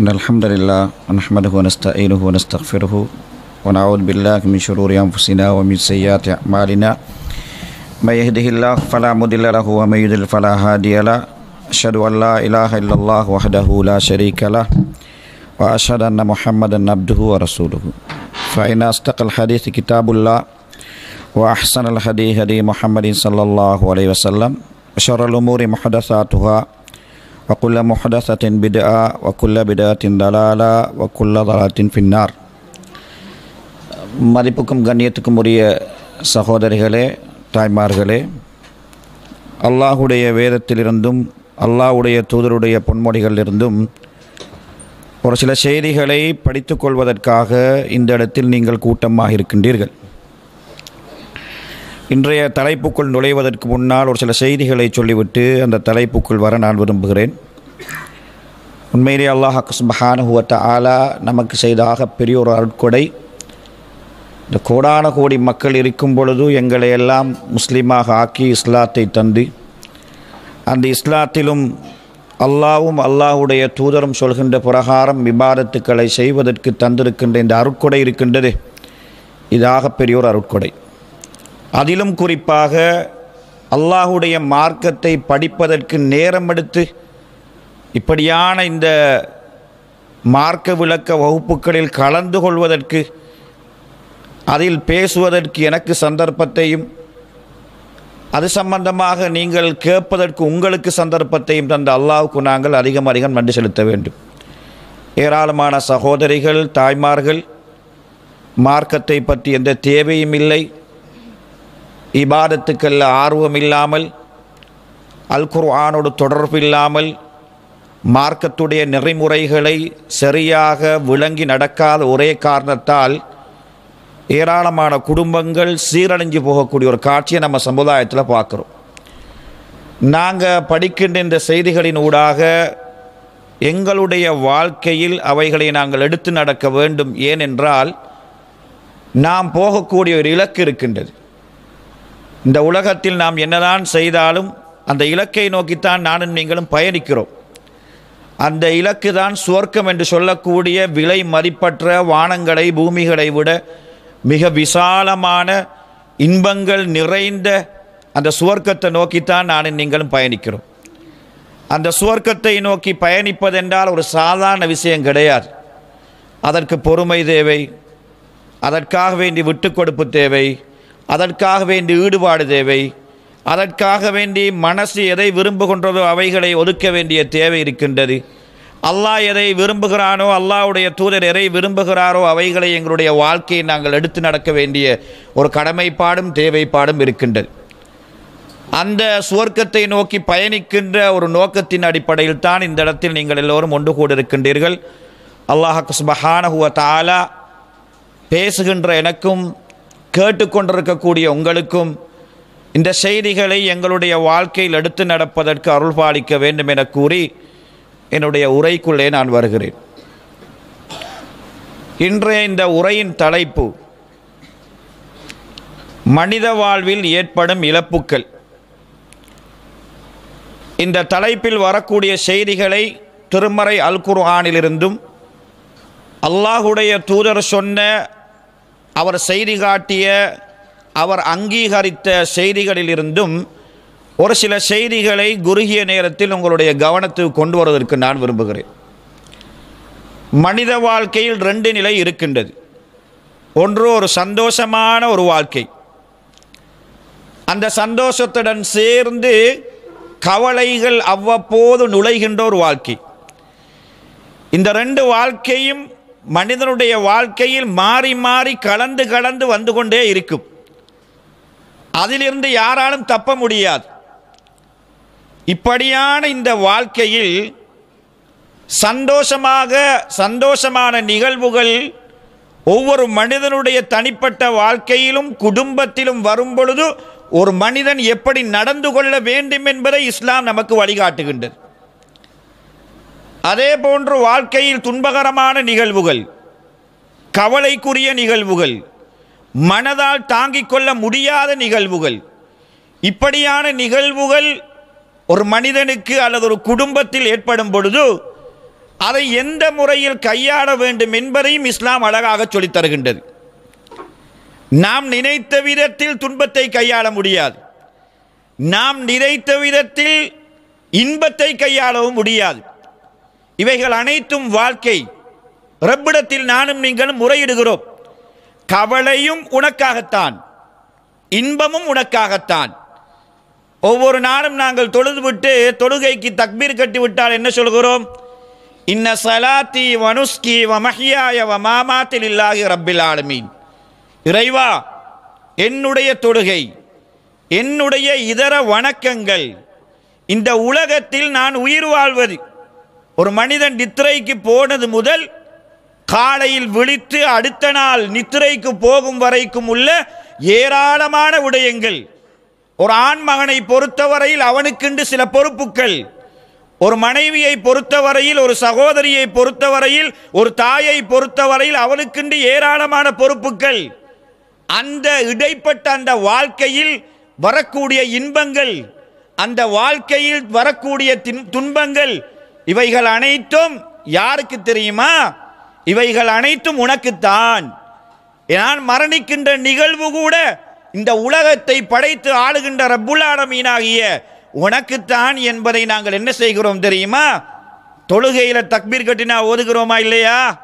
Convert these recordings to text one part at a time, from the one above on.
إن الحمد لله نحمده ونستعينه ونستغفره ونعوذ بالله من شرور أنفسنا ومن سيئات أعمالنا. من يهده الله فلا مضل له ومن يضلل فلا هادي له. أشهد أن لا إله إلا الله وحده لا شريك له وأشهد أن محمدا عبده ورسوله. فإن أصدق الحديث كتاب الله وأحسن الهدي هدي محمد صلى الله عليه وسلم. وشر الأمور محدثاتها وكل محدثة بدعة وكل بدعة ضلالة وكل ضلالة في النار மதிப்புக்கும் கண்ணியத்துக்கும் உரிய சகோதரிகளே தாய்மார்களே அல்லாஹுடைய வேதத்திலிருந்தும் அல்லாஹுடைய தூதருடைய பொன்மொழிகளிலிருந்தும் ஒரு சில செய்திகளை படித்துக் கொள்வதற்காக இந்த இடத்தில் நீங்கள் கூட்டமாக இருக்கின்றீர்கள் இன்றைய தலைப்புக்குள் நுழைவதற்கு முன்னால் ஒரு சில செய்திகளை சொல்லிவிட்டு அந்த தலைப்புக்குள் வர நான் விரும்புகிறேன் உண்மையிலே அல்லாஹ் சுபஹானுவத்த ஆலா நமக்கு செய்தாக பெரிய ஒரு அருட்கொடை. இந்த கோடான கோடி மக்கள் இருக்கும் பொழுது எங்களை எல்லாம் முஸ்லீமாக ஆக்கி இஸ்லாத்தை தந்து அந்த இஸ்லாத்திலும் அல்லாவும் அல்லாஹுடைய தூதரும் சொல்கின்ற பிரகாரம் விவாதத்துக்களை செய்வதற்கு தந்திருக்கின்ற இந்த அருட்கொடை இருக்கின்றது. இதாக பெரியோர் அருட்கொடை. அதிலும் குறிப்பாக அல்லாஹுடைய மார்க்கத்தை படிப்பதற்கு நேரம் எடுத்து இப்படியான இந்த மார்க்க விளக்க வகுப்புகளில் கலந்து கொள்வதற்கு அதில் பேசுவதற்கு எனக்கு சந்தர்ப்பத்தையும் அது சம்பந்தமாக நீங்கள் கேட்பதற்கு உங்களுக்கு சந்தர்ப்பத்தையும் தந்த அல்லாவுக்கு நாங்கள் அதிகம் அதிகம் நன்றி செலுத்த வேண்டும். ஏராளமான சகோதரிகள் தாய்மார்கள் மார்க்கத்தை பற்றி எந்த தேவையும் இல்லை இபாதத்துக்களில் ஆர்வம் இல்லாமல் அல் குர்ஆனோடு தொடர்பு இல்லாமல் மார்க்கத்துடைய நெறிமுறைகளை சரியாக விளங்கி நடக்காத ஒரே காரணத்தால் ஏராளமான குடும்பங்கள் சீரழிஞ்சு போகக்கூடிய ஒரு காட்சியை நம்ம சமுதாயத்தில் பார்க்குறோம். நாங்கள் படிக்கின்ற இந்த செய்திகளின் ஊடாக எங்களுடைய வாழ்க்கையில் அவைகளை நாங்கள் எடுத்து நடக்க வேண்டும். ஏனென்றால் நாம் போகக்கூடிய ஒரு இலக்கு இருக்கின்றது. இந்த உலகத்தில் நாம் என்னதான் செய்தாலும் அந்த இலக்கை நோக்கித்தான் நானும் நீங்களும் பயணிக்கிறோம். அந்த இலக்கு தான் சுவர்க்கம் என்று சொல்லக்கூடிய விலை மதிப்பற்ற வானங்களை பூமிகளை விட மிக விசாலமான இன்பங்கள் நிறைந்த அந்த சுவர்க்கத்தை நோக்கித்தான் நானும் நீங்களும் பயணிக்கிறோம். அந்த சுவர்க்கத்தை நோக்கி பயணிப்பதென்றால் ஒரு சாதாரண விஷயம் கிடையாது. அதற்கு பொறுமை தேவை அதற்காக வேண்டி விட்டு கொடுப்பு தேவை அதற்காக வேண்டி ஈடுபாடு தேவை அதற்காக வேண்டி மனசு எதை விரும்புகின்றதோ அவைகளை ஒதுக்க வேண்டிய தேவை இருக்கின்றது. அல்லாஹ் எதை விரும்புகிறானோ அல்லாஹுடைய தூதர் எதை விரும்புகிறாரோ அவைகளை எங்களுடைய வாழ்க்கையை நாங்கள் எடுத்து நடக்க வேண்டிய ஒரு கடமைப்பாடும் தேவைப்பாடும் இருக்கின்றது. அந்த சுவர்க்கத்தை நோக்கி பயணிக்கின்ற ஒரு நோக்கத்தின் அடிப்படையில் தான் இந்த இடத்தில் நீங்கள் எல்லோரும் ஒன்று கூட இருக்கின்றீர்கள் அல்லாஹ் சுபஹானஹுவ தாலா பேசுகின்ற எனக்கும் கேட்டுக்கொண்டிருக்கக்கூடிய உங்களுக்கும் இந்த செய்திகளை எங்களுடைய வாழ்க்கையில் எடுத்து நடப்பதற்கு அருள் பாலிக்க வேண்டும் என கூறி என்னுடைய உரைக்குள்ளே நான் வருகிறேன். இன்றைய இந்த உரையின் தலைப்பு மனித வாழ்வில் ஏற்படும் இழப்புக்கள். இந்த தலைப்பில் வரக்கூடிய செய்திகளை திருமறை அல் குர்ஆனிலிருந்தும் அல்லாஹுடைய தூதர் சொன்ன அவர் செய்தி காட்டிய அவர் அங்கீகரித்த செய்திகளிலிருந்தும் ஒரு சில செய்திகளை குறுகிய நேரத்தில் உங்களுடைய கவனத்துக்கு கொண்டு வருவதற்கு நான் விரும்புகிறேன். மனித வாழ்க்கையில் ரெண்டு நிலை இருக்கின்றது. ஒன்று ஒரு சந்தோஷமான ஒரு வாழ்க்கை. அந்த சந்தோஷத்துடன் சேர்ந்து கவலைகள் அவ்வப்போது நுழைகின்ற ஒரு வாழ்க்கை. இந்த ரெண்டு வாழ்க்கையும் மனிதனுடைய வாழ்க்கையில் மாறி மாறி கலந்து கலந்து வந்து கொண்டே இருக்கும். அதிலிருந்து யாராலும் தப்ப முடியாது. இப்படியான இந்த வாழ்க்கையில் சந்தோஷமாக சந்தோஷமான நிகழ்வுகள் ஒவ்வொரு மனிதனுடைய தனிப்பட்ட வாழ்க்கையிலும் குடும்பத்திலும் வரும் பொழுது ஒரு மனிதன் எப்படி நடந்து கொள்ள வேண்டும் என்பதை இஸ்லாம் நமக்கு வழிகாட்டுகின்றது. அதே போன்று வாழ்க்கையில் துன்பகரமான நிகழ்வுகள் கவலைக்குரிய நிகழ்வுகள் மனதால் தாங்கிக் கொள்ள முடியாத நிகழ்வுகள். இப்படியான நிகழ்வுகள் ஒரு மனிதனுக்கு அல்லது ஒரு குடும்பத்தில் ஏற்படும் பொழுது அதை எந்த முறையில் கையாள வேண்டும் என்பதையும் இஸ்லாம் அழகாக சொல்லித் தருகின்றது. நாம் நினைத்த விதத்தில் துன்பத்தை கையாள முடியாது. நாம் நினைத்த விதத்தில் இன்பத்தை கையாளவும் முடியாது. இவைகள் அனைத்தும் வாழ்க்கை. ரப்பிடத்தில் நானும் நீங்களும் முறையிடுகிறோம். கவலையும் உனக்காகத்தான். இன்பமும் உனக்காகத்தான். ஒவ்வொரு நாளும் நாங்கள் தொழுதுவிட்டு தொழுகைக்கு தக்பீர் கட்டி விட்டால் என்ன சொல்கிறோம்? இன்ன சலாத்தி வனுஸ்கி வமஹியாய வமாமாத்தில் இல்லாஹி ரப்பில் ஆலமீன். இறைவா என்னுடைய தொழுகை என்னுடைய இதர வணக்கங்கள் இந்த உலகத்தில் நான் உயிர் வாழ்வது ஒரு மனிதன் நித்திரைக்கு போனது முதல் காலையில் விழித்து அடுத்த நாள் நித்திரைக்கு போகும் வரைக்கும் உள்ள ஏராளமான விடயங்கள் ஒரு ஆண் மகனை பொறுத்தவரையில் அவனுக்கென்று சில பொறுப்புகள் ஒரு மனைவியை பொறுத்தவரையில் ஒரு சகோதரியை பொறுத்தவரையில் ஒரு தாயை பொறுத்தவரையில் அவனுக்கென்று ஏராளமான பொறுப்புகள் அந்த இடைப்பட்ட அந்த வாழ்க்கையில் வரக்கூடிய இன்பங்கள் அந்த வாழ்க்கையில் வரக்கூடிய தின்- துன்பங்கள் இவைகள் அனைத்தும் யாருக்கு தெரியுமா? இவைகள் அனைத்தும் உனக்குத்தான். நான் மரணிக்கின்ற நிகழ்வு கூட இந்த உலகத்தை படைத்து ஆளுகின்ற ரப்புல் உனக்குத்தான் என்பதை நாங்கள் என்ன செய்கிறோம் தெரியுமா? தொழுகையில் தக்பீர் கட்டினா ஓதுகிறோமா இல்லையா?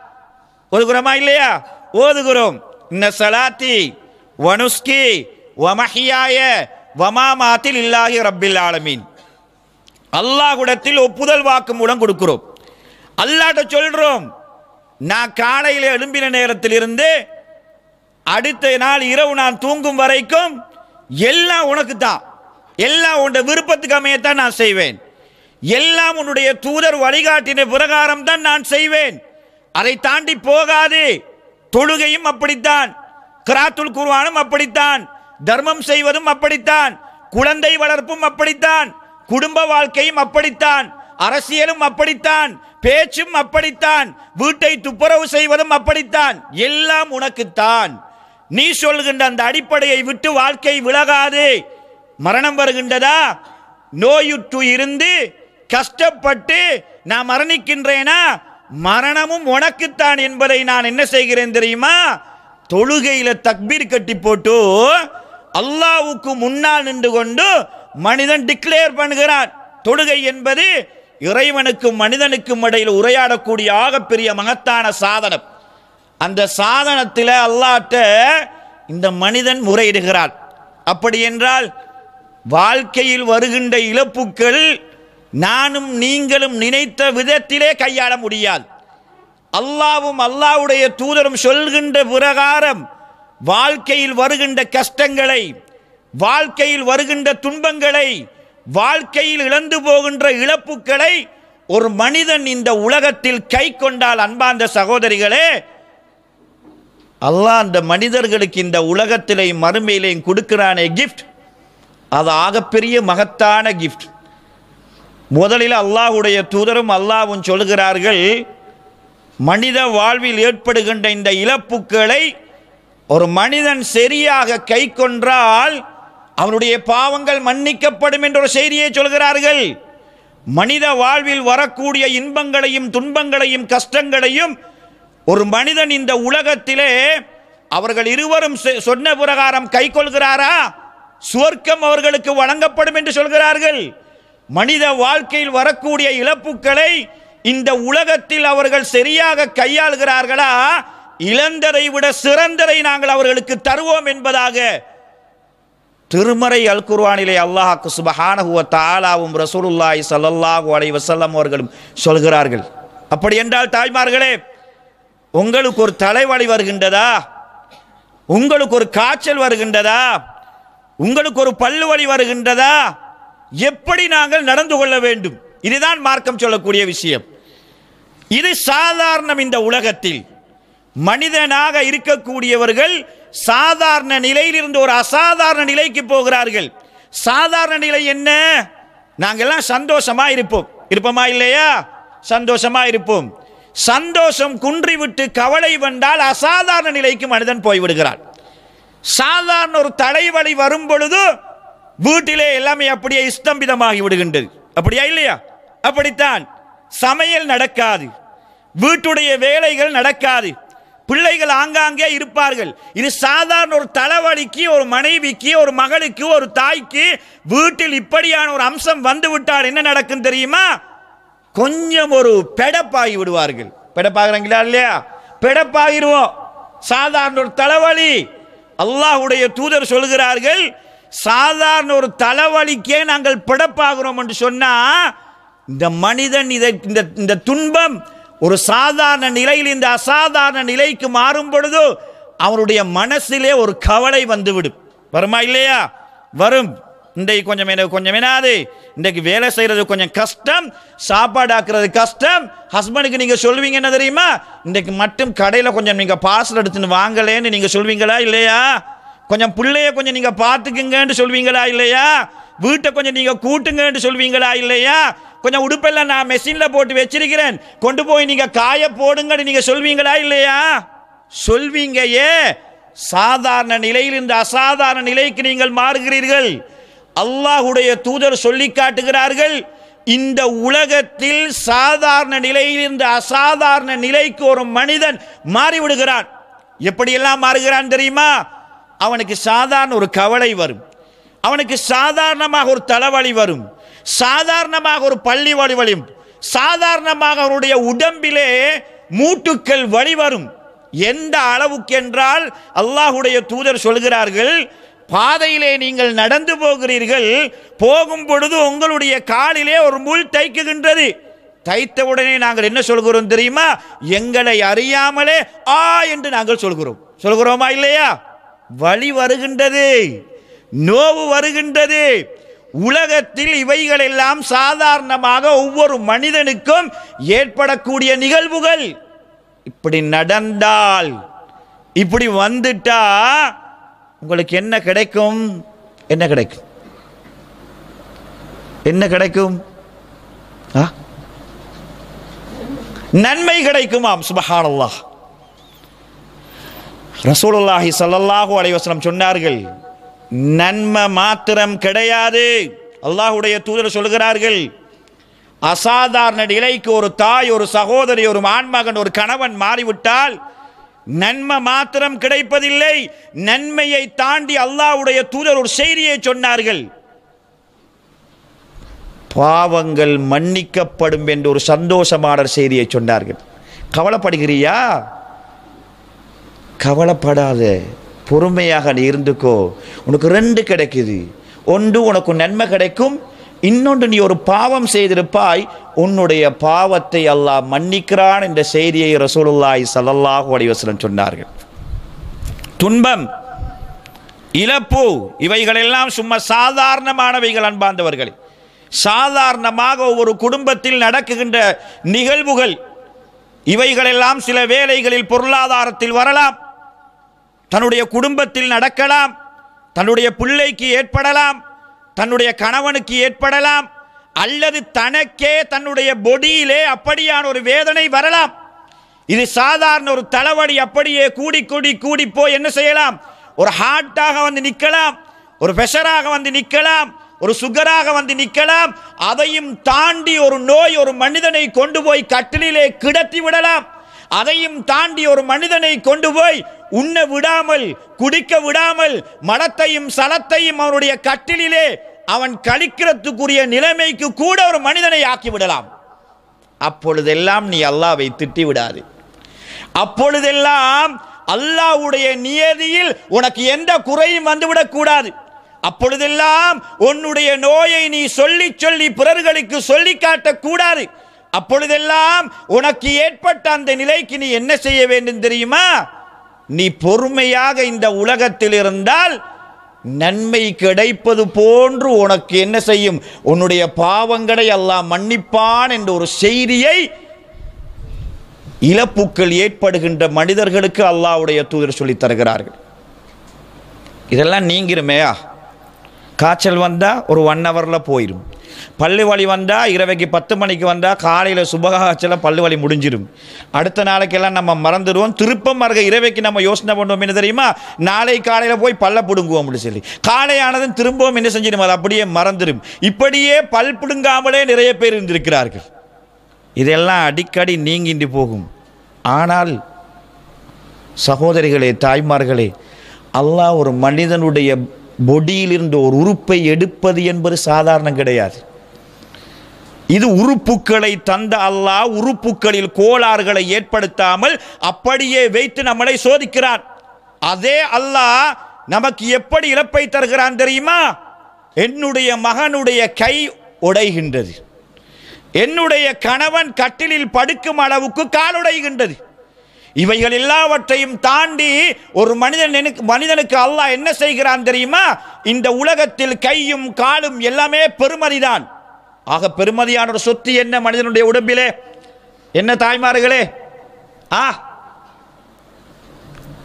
ஓதுகிறோமா இல்லையா? ஓதுகிறோம். இன்ன சலாத்தி வனுஸ்கி வமஹியாய வமாமாத்தில் இல்லாஹி ரப்பில் ஆலமீன். அல்லாஹ்விடத்தில் ஒப்புதல் வாக்கு மூலம் கொடுக்கிறோம். அல்லாட்ட சொல்கிறோம் நான் காலையில் எழும்பின நேரத்திலிருந்து அடுத்த நாள் இரவு நான் தூங்கும் வரைக்கும் எல்லாம் உனக்கு தான் எல்லாம் உன்னோட விருப்பத்துக்கு அமையத்தான் நான் செய்வேன். எல்லாம் உன்னுடைய தூதர் வழிகாட்டின பிரகாரம் தான் நான் செய்வேன். அதை தாண்டி போகாது. தொழுகையும் அப்படித்தான். கிராத்துல் குர்வானும் அப்படித்தான். தர்மம் செய்வதும் அப்படித்தான். குழந்தை வளர்ப்பும் அப்படித்தான். குடும்ப வாழ்க்கையும் அப்படித்தான். அரசியலும் அப்படித்தான் பேச்சும் அப்படித்தான் வீட்டை துப்புரவு செய்வதும் அப்படித்தான். எல்லாம் உனக்குத்தான். நீ சொல்கின்ற அந்த அடிப்படையை விட்டு வாழ்க்கை விலகாது. மரணம் வருகின்றதா? நோயுற்று இருந்து கஷ்டப்பட்டு நான் மரணிக்கின்றேனா? மரணமும் உனக்குத்தான் என்பதை நான் என்ன செய்கிறேன் தெரியுமா? தொழுகையில தக்பீர் கட்டி போட்டு அல்லாவுக்கு முன்னால் நின்று கொண்டு மனிதன் டிக்ளேர் பண்ணுகிறான். தொழுகை என்பது இறைவனுக்கும் மனிதனுக்கும் இடையில் உரையாடக்கூடிய ஆகப்பெரிய மகத்தான சாதனம். அந்த சாதனத்தில் அல்லாட்ட இந்த மனிதன் முறையிடுகிறான். அப்படி என்றால் வாழ்க்கையில் வருகின்ற இழப்புக்கள் நானும் நீங்களும் நினைத்த விதத்திலே கையாள முடியாது. அல்லாவும் அல்லாவுடைய தூதரும் சொல்கின்ற பிரகாரம் வாழ்க்கையில் வருகின்ற கஷ்டங்களை வாழ்க்கையில் வருகின்ற துன்பங்களை வாழ்க்கையில் இழந்து போகின்ற இழப்புக்களை ஒரு மனிதன் இந்த உலகத்தில் கை கொண்டால் அன்பார்ந்த சகோதரிகளே அல்லாஹ் அந்த மனிதர்களுக்கு இந்த உலகத்திலையும் மறுமையிலையும் கொடுக்கிறானே கிஃப்ட் அது ஆகப்பெரிய மகத்தான கிஃப்ட் முதலில் அல்லாஹ்வுடைய தூதரும் அல்லாஹ்வும் சொல்கிறார்கள் மனித வாழ்வில் ஏற்படுகின்ற இந்த இழப்புக்களை ஒரு மனிதன் சரியாக கை கொன்றால் அவனுடைய பாவங்கள் மன்னிக்கப்படும் என்ற ஒரு செய்தியை சொல்கிறார்கள். மனித வாழ்வில் வரக்கூடிய இன்பங்களையும் துன்பங்களையும் கஷ்டங்களையும் ஒரு மனிதன் இந்த உலகத்திலே அவர்கள் இருவரும் செ- சொன்ன பிரகாரம் கை கொள்கிறாரா? சுவர்க்கம் அவர்களுக்கு வழங்கப்படும் என்று சொல்கிறார்கள். மனித வாழ்க்கையில் வரக்கூடிய இழப்புக்களை இந்த உலகத்தில் அவர்கள் சரியாக கையாளுகிறார்களா? இழந்ததை விட சிறந்ததை நாங்கள் அவர்களுக்கு தருவோம் என்பதாக திருமறை அல் குர்வானிலே அல்லாஹாக்கு சுபஹானஹுவ தாலாவும் ரசூலுல்லாய் சல்லல்லாஹு அலை வசல்லம் அவர்களும் சொல்கிறார்கள். அப்படி என்றால் தாய்மார்களே உங்களுக்கு ஒரு தலைவலி வருகின்றதா? உங்களுக்கு ஒரு காய்ச்சல் வருகின்றதா? உங்களுக்கு ஒரு பல்லு வலி வருகின்றதா? எப்படி நாங்கள் நடந்து கொள்ள வேண்டும்? இதுதான் மார்க்கம் சொல்லக்கூடிய விஷயம். இது சாதாரணம் இந்த உலகத்தில். மனிதனாக இருக்கக்கூடியவர்கள் சாதாரண நிலையிலிருந்து ஒரு அசாதாரண நிலைக்கு போகிறார்கள். சாதாரண நிலை என்ன? நாங்கள்லாம் சந்தோஷமா இருப்போம். இருப்போமா இல்லையா? சந்தோஷமா இருப்போம். சந்தோஷம் குன்றிவிட்டு கவலை வந்தால் அசாதாரண நிலைக்கு மனிதன் போய்விடுகிறான். சாதாரண ஒரு தலைவலி வரும் பொழுது வீட்டிலே எல்லாமே அப்படியே ஸ்தம்பிதமாகி விடுகின்றது. அப்படியா இல்லையா? அப்படித்தான். சமையல் நடக்காது. வீட்டுடைய வேலைகள் நடக்காது. பிள்ளைகள் ஆங்காங்கே இருப்பார்கள். இது சாதாரண ஒரு தலைவலிக்கு ஒரு மனைவிக்கு ஒரு மகளுக்கு ஒரு தாய்க்கு வீட்டில் இப்படியான ஒரு அம்சம் வந்து விட்டால் என்ன நடக்கும் தெரியுமா? கொஞ்சம் ஒரு பெடப்பாகி விடுவார்கள். பெடப்பாகிறாங்களா இல்லையா? பெடப்பாகிடுவோம் சாதாரண ஒரு தலைவலி. அல்லாஹுடைய தூதர் சொல்கிறார்கள் சாதாரண ஒரு தலைவலிக்கே நாங்கள் பிடப்பாகிறோம் என்று சொன்னா இந்த மனிதன் இதை இந்த இந்த துன்பம் ஒரு சாதாரண நிலையில் இந்த அசாதாரண நிலைக்கு மாறும் பொழுது அவருடைய மனசிலே ஒரு கவலை வந்துவிடும். வருமா இல்லையா? வரும். இன்றைக்கு கொஞ்சம் எனக்கு கொஞ்சம் என்னாது? இன்றைக்கு வேலை செய்கிறது கொஞ்சம் கஷ்டம் சாப்பாடு ஆக்குறது கஷ்டம். ஹஸ்பண்டுக்கு நீங்கள் சொல்வீங்க என்ன தெரியுமா? இன்றைக்கு மட்டும் கடையில் கொஞ்சம் நீங்கள் பார்சல் எடுத்துன்னு வாங்கலேன்னு நீங்கள் சொல்வீங்களா இல்லையா? கொஞ்சம் பிள்ளைய கொஞ்சம் நீங்கள் பார்த்துக்குங்கன்னு சொல்வீங்களா இல்லையா? வீட்டை கொஞ்சம் நீங்கள் கூட்டுங்கன்னு சொல்வீங்களா இல்லையா? கொஞ்சம் உடுப்பெல்லாம் நான் மெஷினில் போட்டு வச்சிருக்கிறேன். கொண்டு போய் நீங்கள் காய போடுங்கன்னு நீங்கள் சொல்வீங்களா இல்லையா? சொல்வீங்க ஏ சாதாரண நிலையில் இந்த அசாதாரண நிலைக்கு நீங்கள் மாறுகிறீர்கள். அல்லாஹுடைய தூதர் சொல்லி காட்டுகிறார்கள் இந்த உலகத்தில் சாதாரண நிலையில் இந்த அசாதாரண நிலைக்கு ஒரு மனிதன் மாறிவிடுகிறான். எப்படியெல்லாம் மாறுகிறான் தெரியுமா? அவனுக்கு சாதாரண ஒரு கவலை வரும். அவனுக்கு சாதாரணமாக ஒரு தலைவலி வரும். சாதாரணமாக ஒரு பள்ளி வழிவழியும் சாதாரணமாக அவருடைய உடம்பிலே மூட்டுக்கள் வழிவரும் எந்த அளவுக்கு என்றால் அல்லாஹுடைய தூதர் சொல்கிறார்கள் பாதையிலே நீங்கள் நடந்து போகிறீர்கள் போகும் பொழுது உங்களுடைய காலிலே ஒரு முள் தைக்குகின்றது. தைத்த உடனே நாங்கள் என்ன சொல்கிறோம் தெரியுமா? எங்களை அறியாமலே ஆ என்று நாங்கள் சொல்கிறோம். சொல்கிறோமா இல்லையா? வழி வருகின்றது நோவு வருகின்றது. உலகத்தில் இவைகளெல்லாம் சாதாரணமாக ஒவ்வொரு மனிதனுக்கும் ஏற்படக்கூடிய நிகழ்வுகள். இப்படி நடந்தால் இப்படி வந்துட்டா உங்களுக்கு என்ன கிடைக்கும்? என்ன கிடைக்கும்? என்ன கிடைக்கும்? ஆ? நன்மை கிடைக்குமாம் சுபஹானல்லாஹ். ரசூலுல்லாஹி சல்லல்லாஹு அலைவசனம் சொன்னார்கள் நன்மை மாத்திரம் கிடையாது. அல்லாஹுடைய தூதர் சொல்கிறார்கள் அசாதாரண நிலைக்கு ஒரு தாய் ஒரு சகோதரி ஒரு ஆண்மகன் ஒரு கணவன் மாறிவிட்டால் நன்மை மாத்திரம் கிடைப்பதில்லை. நன்மையை தாண்டி அல்லாஹ்வுடைய தூதர் ஒரு செய்தியை சொன்னார்கள். பாவங்கள் மன்னிக்கப்படும் என்று ஒரு சந்தோஷமான செய்தியை சொன்னார்கள். கவலைப்படுகிறியா? கவலைப்படாத. பொறுமையாக நீ இருந்துக்கோ. உனக்கு ரெண்டு கிடைக்குது. ஒன்று உனக்கு நன்மை கிடைக்கும். இன்னொன்று நீ ஒரு பாவம் செய்திருப்பாய். உன்னுடைய பாவத்தை அல்லாஹ் மன்னிக்கிறான் என்ற செய்தியை ரசூலுல்லாய் சலல்லாஹு அலைஹி சொன்னார்கள். துன்பம் இழப்பு இவைகளெல்லாம் சும்மா சாதாரணமானவைகள் அன்பார்ந்தவர்களே. சாதாரணமாக ஒவ்வொரு குடும்பத்தில் நடக்குகின்ற நிகழ்வுகள் இவைகளெல்லாம் சில வேளைகளில் பொருளாதாரத்தில் வரலாம். தன்னுடைய குடும்பத்தில் நடக்கலாம் தன்னுடைய பிள்ளைக்கு ஏற்படலாம் தன்னுடைய கணவனுக்கு ஏற்படலாம் அல்லது தனக்கே தன்னுடைய பொடியிலே அப்படியான ஒரு வேதனை வரலாம். இது சாதாரண ஒரு தலைவலி அப்படியே கூடி கூடி கூடி போய் என்ன செய்யலாம்? ஒரு ஹார்ட்டாக வந்து நிற்கலாம் ஒரு ப்ரெஷராக வந்து நிற்கலாம் ஒரு சுகராக வந்து நிற்கலாம் அதையும் தாண்டி ஒரு நோய் ஒரு மனிதனை கொண்டு போய் கட்டிலே கிடத்தி விடலாம். அதையும் தாண்டி ஒரு மனிதனை கொண்டு போய் உண்ண விடாமல் குடிக்க விடாமல் மலத்தையும் சலத்தையும் அவனுடைய கட்டிலே அவன் கழிக்கிறதுக்குரிய நிலைமைக்கு கூட ஒரு மனிதனை ஆக்கி விடலாம். அப்பொழுதெல்லாம் நீ அல்லாவை திட்டி விடாது. அப்பொழுதெல்லாம் அல்லாஹ்வுடைய நியதியில் உனக்கு எந்த குறையும் வந்துவிடக் கூடாது. அப்பொழுதெல்லாம் உன்னுடைய நோயை நீ சொல்லி சொல்லி பிறர்களுக்கு சொல்லி காட்டக்கூடாது அப்பொழுதெல்லாம் உனக்கு ஏற்பட்ட அந்த நிலைக்கு நீ என்ன செய்ய வேண்டும் தெரியுமா? நீ பொறுமையாக இந்த உலகத்தில் இருந்தால் நன்மை கிடைப்பது போன்று உனக்கு என்ன செய்யும்? உன்னுடைய பாவங்களை எல்லாம் மன்னிப்பான் என்ற ஒரு செய்தியை இழப்புக்கள் ஏற்படுகின்ற மனிதர்களுக்கு அல்லாவுடைய தூதர் சொல்லித் தருகிறார்கள். இதெல்லாம் நீங்கிருமேயா? காய்ச்சல் வந்தால் ஒரு ஒன் ஹவரில் போயிடும் பல்லு வலி வந்தால் இரவைக்கு பத்து மணிக்கு வந்தால் காலையில் சுபகாய்ச்சல பல்லு வலி முடிஞ்சிடும் அடுத்த நாளைக்கெல்லாம் நம்ம மறந்துடுவோம். திருப்பம் மறக்க இரவைக்கு நம்ம யோசனை பண்ணுவோம் என்ன தெரியுமா? நாளை காலையில் போய் பல்ல பிடுங்குவோம் அப்படின்னு சொல்லி. காலையானதும் திரும்பவும் என்ன செஞ்சிடும்? அது அப்படியே மறந்துடும். இப்படியே பல் பிடுங்காமலே நிறைய பேர் இருந்திருக்கிறார்கள். இதெல்லாம் அடிக்கடி நீங்கின்றி போகும். ஆனால் சகோதரிகளே தாய்மார்களே அல்லாஹ் ஒரு மனிதனுடைய பொடியிலிருந்து ஒரு உறுப்பை எடுப்பது என்பது சாதாரணம் கிடையாது. இது உறுப்புக்களை தந்த அல்லாஹ் உறுப்புக்களில் கோளாறுகளை ஏற்படுத்தாமல் அப்படியே வைத்து நம்மளை சோதிக்கிறான். அதே அல்லாஹ் நமக்கு எப்படி இழப்பை தருகிறான் தெரியுமா? என்னுடைய மகனுடைய கை உடைகின்றது. என்னுடைய கணவன் கட்டிலில் படுக்கும் அளவுக்கு கால் உடைகின்றது. இவைகள் எல்லாவற்றையும் தாண்டி ஒரு மனிதன் மனிதனுக்கு அல்லாஹ் என்ன செய்கிறான் தெரியுமா? இந்த உலகத்தில் கையும் காலும் எல்லாமே பெருமதிதான். ஆக பெருமதியான சொத்து என்ன மனிதனுடைய உடம்பிலே? என்ன தாய்மார்களே? ஆ?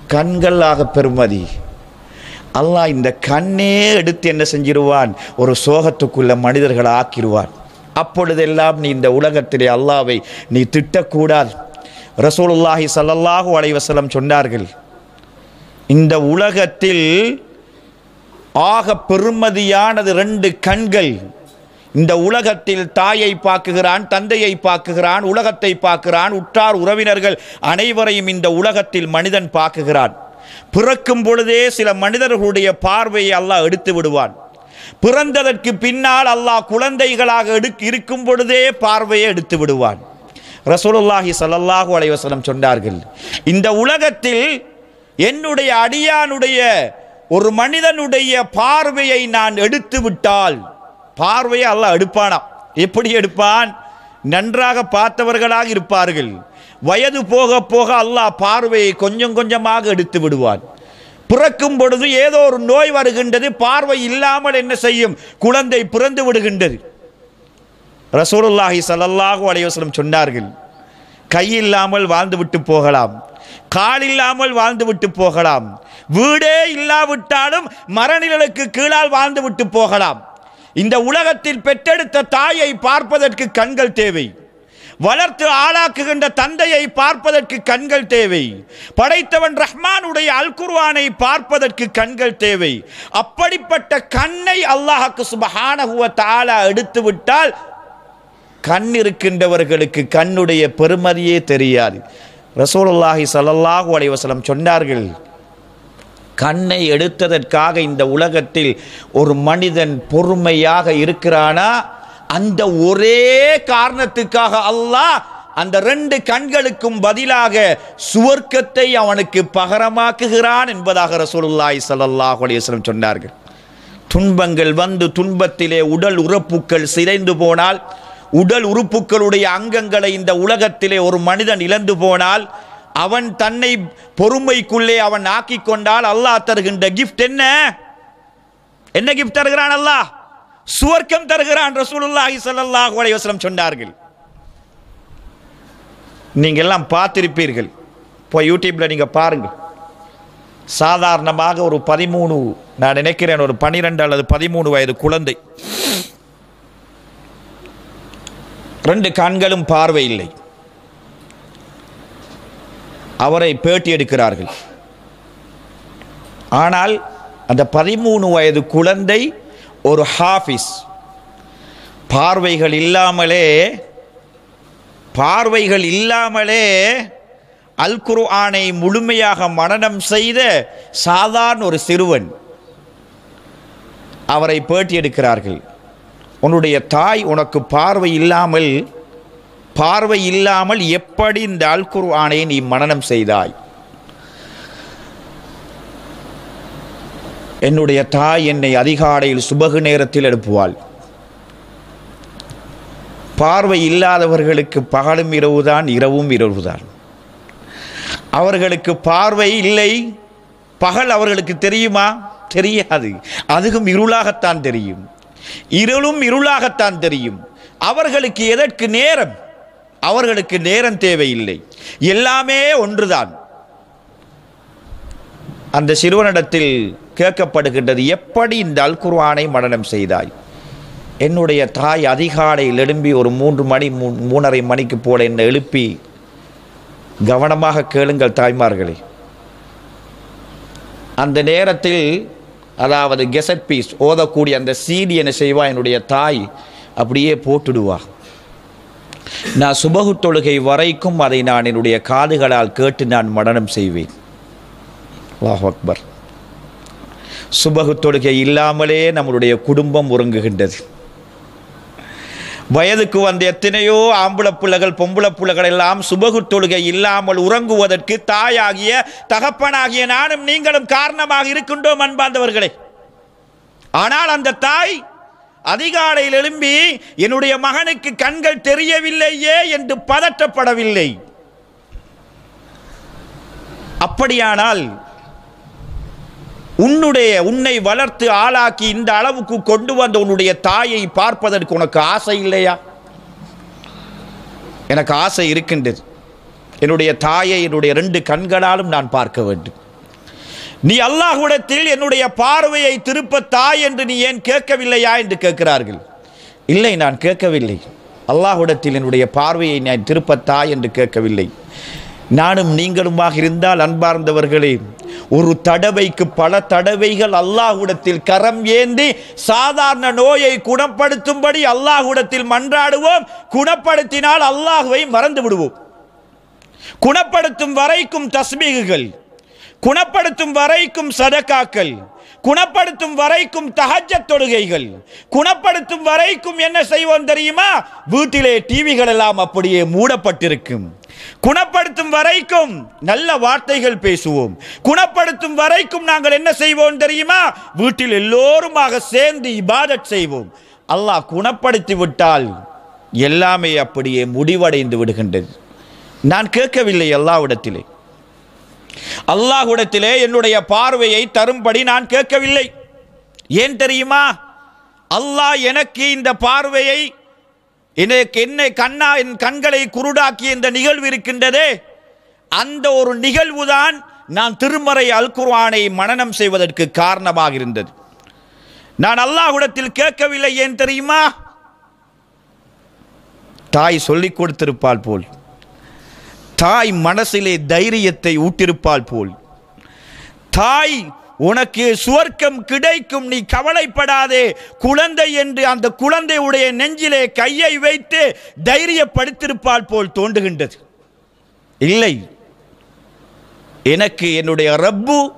கண்கள் ஆக பெருமதி. அல்லாஹ் இந்த கண்ணே எடுத்து என்ன செஞ்சிருவான்? ஒரு சோகத்துக்குள்ள மனிதர்களை ஆக்கிடுவான் அப்பொழுதெல்லாம் நீ இந்த உலகத்திலே அல்லாவை நீ திட்டக்கூடாது. ரசூலுல்லாஹி சல்லல்லாஹூ அலைவசலம் சொன்னார்கள் இந்த உலகத்தில் ஆக பெருமதியானது ரெண்டு கண்கள். இந்த உலகத்தில் தாயை பார்க்குகிறான் தந்தையை பார்க்குகிறான் உலகத்தை பார்க்கிறான் உற்றார் உறவினர்கள் அனைவரையும் இந்த உலகத்தில் மனிதன் பார்க்குகிறான். பிறக்கும் பொழுதே சில மனிதர்களுடைய பார்வையை அல்லாஹ் எடுத்து விடுவான். பிறந்ததற்கு பின்னால் அல்லாஹ் குழந்தைகளாக எடுக் இருக்கும் பொழுதே பார்வையை எடுத்து விடுவான். ரசூலுல்லாஹி சல்லாஹூ அலைவசலம் சொன்னார்கள் இந்த உலகத்தில் என்னுடைய அடியானுடைய ஒரு மனிதனுடைய பார்வையை நான் எடுத்து விட்டால் பார்வையை அல்லாஹ் எடுப்பானாம் எப்படி எடுப்பான்? நன்றாக பார்த்தவர்களாக இருப்பார்கள். வயது போக போக அல்லாஹ் பார்வையை கொஞ்சம் கொஞ்சமாக எடுத்து விடுவான். பிறக்கும் பொழுது ஏதோ ஒரு நோய் வருகின்றது பார்வை இல்லாமல் என்ன செய்யும்? குழந்தை பிறந்து விடுகின்றது. ரசூலுல்லாஹி ஸல்லல்லாஹு அலைஹி சொன்னார்கள் கை இல்லாமல் வாழ்ந்து விட்டு போகலாம் கால் இல்லாமல் வாழ்ந்து விட்டு போகலாம் வீடே இல்லாவிட்டாலும் மரநிழலுக்கு கீழால் வாழ்ந்து விட்டு போகலாம். இந்த உலகத்தில் பெற்றெடுத்த தாயை பார்ப்பதற்கு கண்கள் தேவை வளர்த்து ஆளாக்குகின்ற தந்தையை பார்ப்பதற்கு கண்கள் தேவை படைத்தவன் ரஹ்மானுடைய அல் பார்ப்பதற்கு கண்கள் தேவை. அப்படிப்பட்ட கண்ணை அல்லாஹ்க்கு சுபஹானகுவ தாலா எடுத்துவிட்டால் எடுத்து விட்டால் கண் இருக்கின்றவர்களுக்கு கண்ணுடைய பெருமதியே தெரியாது. ரசூலுல்லாஹி ஸல்லல்லாஹு அலைஹி சொன்னார்கள் கண்ணை எடுத்ததற்காக இந்த உலகத்தில் ஒரு மனிதன் பொறுமையாக இருக்கிறானா? அந்த ஒரே காரணத்துக்காக அல்லாஹ் அந்த ரெண்டு கண்களுக்கும் பதிலாக சுவர்க்கத்தை அவனுக்கு பகரமாக்குகிறான் என்பதாக ரசூலுல்லாஹி ஸல்லல்லாஹு அலைஹி சொன்னார்கள். துன்பங்கள் வந்து துன்பத்திலே உடல் உறப்புக்கள் சிதைந்து போனால் உடல் உறுப்புகளுடைய அங்கங்களை இந்த உலகத்திலே ஒரு மனிதன் இழந்து போனால் அவன் தன்னை பொறுமைக்குள்ளே அவன் ஆக்கிக் கொண்டால் அல்லாஹ் தருகின்ற கிஃப்ட் என்ன? என்ன கிஃப்ட் தருகிறான் அல்லாஹ்? சுவர்க்கம் தருகிறான் ரசூலுல்லாஹி ஸல்லல்லாஹு அலைஹி வஸல்லம் சொன்னார்கள். நீங்க எல்லாம் பார்த்திருப்பீர்கள். இப்போ யூடியூப்ல நீங்க பாருங்க. சாதாரணமாக ஒரு பதிமூணு நான் நினைக்கிறேன் ஒரு பனிரெண்டு அல்லது பதிமூணு வயது குழந்தை. ரெண்டு கண்களும் பார்வை இல்லை அவரை பேட்டி எடுக்கிறார்கள். ஆனால் அந்த பதிமூணு வயது குழந்தை ஒரு ஹாஃபிஸ். பார்வைகள் இல்லாமலே பார்வைகள் இல்லாமலே அல் குர்ஆனை முழுமையாக மனநம் செய்த சாதாரண ஒரு சிறுவன் அவரை பேட்டி எடுக்கிறார்கள். உன்னுடைய தாய் உனக்கு பார்வை இல்லாமல் பார்வை இல்லாமல் எப்படி இந்த அல் குர்ஆனை நீ மனனம் செய்தாய்? என்னுடைய தாய் என்னை அதிகாலையில் சுபகு நேரத்தில் எழுப்புவாள். பார்வை இல்லாதவர்களுக்கு பகலும் இரவுதான் இரவும் இரவுதான். அவர்களுக்கு பார்வை இல்லை பகல் அவர்களுக்கு தெரியுமா? தெரியாது. அதுவும் இருளாகத்தான் தெரியும். இருளும் இருளாகத்தான் தெரியும். அவர்களுக்கு எதற்கு நேரம்? அவர்களுக்கு நேரம் தேவையில்லை. எல்லாமே ஒன்றுதான். அந்த சிறுவனிடத்தில் கேட்கப்படுகின்றது எப்படி இந்த அல் குர்ஆனை மனனம் செய்தாய்? என்னுடைய தாய் அதிகாலையில் எழும்பி ஒரு மூன்று மணி மூ- மூணரை மணிக்கு போல என்னை எழுப்பி கவனமாக கேளுங்கள் தாய்மார்களே. அந்த நேரத்தில் அதாவது கெசட் பீஸ் ஓதக்கூடிய அந்த சீடி என்ன செய்வா? என்னுடைய தாய் அப்படியே போட்டுடுவா. நான் சுபகு தொழுகை வரைக்கும் அதை நான் என்னுடைய காதுகளால் கேட்டு நான் மடனம் செய்வேன். அல்லாஹ் அக்பர். சுபகு தொழுகை இல்லாமலே நம்மளுடைய குடும்பம் உறங்குகின்றது. வயதுக்கு வந்த எத்தனையோ ஆம்பளை பிள்ளைகள் பொம்பளை பிள்ளைகள் எல்லாம் சுபகு தொழுகை இல்லாமல் உறங்குவதற்கு தாயாகிய தகப்பனாகிய நானும் நீங்களும் காரணமாக இருக்கின்றோம் அன்பார்ந்தவர்களே. ஆனால் அந்த தாய் அதிகாலையில் எழும்பி என்னுடைய மகனுக்கு கண்கள் தெரியவில்லையே என்று பதற்றப்படவில்லை. அப்படியானால் உன்னுடைய உன்னை வளர்த்து ஆளாக்கி இந்த அளவுக்கு கொண்டு வந்த உன்னுடைய தாயை பார்ப்பதற்கு உனக்கு ஆசை இல்லையா? எனக்கு ஆசை இருக்கின்றது. என்னுடைய தாயை என்னுடைய ரெண்டு கண்களாலும் நான் பார்க்க வேண்டும். நீ அல்லாஹ்விடத்தில் என்னுடைய பார்வையை திருப்ப தாய் என்று நீ ஏன் கேட்கவில்லையா என்று கேட்கிறார்கள். இல்லை நான் கேட்கவில்லை. அல்லாஹ்விடத்தில் என்னுடைய பார்வையை நான் திருப்ப தாய் என்று கேட்கவில்லை. நானும் நீங்களுமாக இருந்தால் அன்பார்ந்தவர்களே ஒரு தடவைக்கு பல தடவைகள் அல்லாஹுடத்தில் கரம் ஏந்தி சாதாரண நோயை குணப்படுத்தும்படி அல்லாஹுடத்தில் மன்றாடுவோம். குணப்படுத்தினால் அல்லாஹுவை மறந்து விடுவோம். குணப்படுத்தும் வரைக்கும் தஸ்மீகுகள் குணப்படுத்தும் வரைக்கும் சதக்காக்கள் குணப்படுத்தும் வரைக்கும் தகஜ தொழுகைகள் குணப்படுத்தும் வரைக்கும் என்ன செய்வோம் தெரியுமா? வீட்டிலே டிவிகள் எல்லாம் அப்படியே மூடப்பட்டிருக்கும். குணப்படுத்தும் வரைக்கும் நல்ல வார்த்தைகள் பேசுவோம். குணப்படுத்தும் வரைக்கும் நாங்கள் என்ன செய்வோம் தெரியுமா? வீட்டில் எல்லோருமாக சேர்ந்து இபாதத் செய்வோம். அல்லாஹ் குணப்படுத்தி விட்டால் எல்லாமே அப்படியே முடிவடைந்து விடுகின்றது. நான் கேட்கவில்லை அல்லாவிடத்திலே அல்லாஹுடத்திலே என்னுடைய பார்வையை தரும்படி நான் கேட்கவில்லை. ஏன் தெரியுமா? அல்லாஹ் எனக்கு இந்த பார்வையை என்னை கண்ணா என் கண்களை குருடாக்கிய இந்த நிகழ்வு இருக்கின்றதே. அந்த ஒரு நிகழ்வுதான் நான் திருமறை அல் குர்ஆனை மனனம் செய்வதற்கு காரணமாக இருந்தது. நான் அல்லாஹ்விடத்தில் கேட்கவில்லை ஏன் தெரியுமா? தாய் சொல்லிக் கொடுத்திருப்பாள் போல். தாய் மனசிலே தைரியத்தை ஊட்டிருப்பாள் போல். தாய் உனக்கு சுவர்க்கம் கிடைக்கும் நீ கவலைப்படாதே. குழந்தை என்று அந்த குழந்தையுடைய நெஞ்சிலே கையை வைத்து தைரியப்படுத்திருப்பாள் போல் தோன்றுகின்றது. இல்லை. எனக்கு என்னுடைய ரப்பு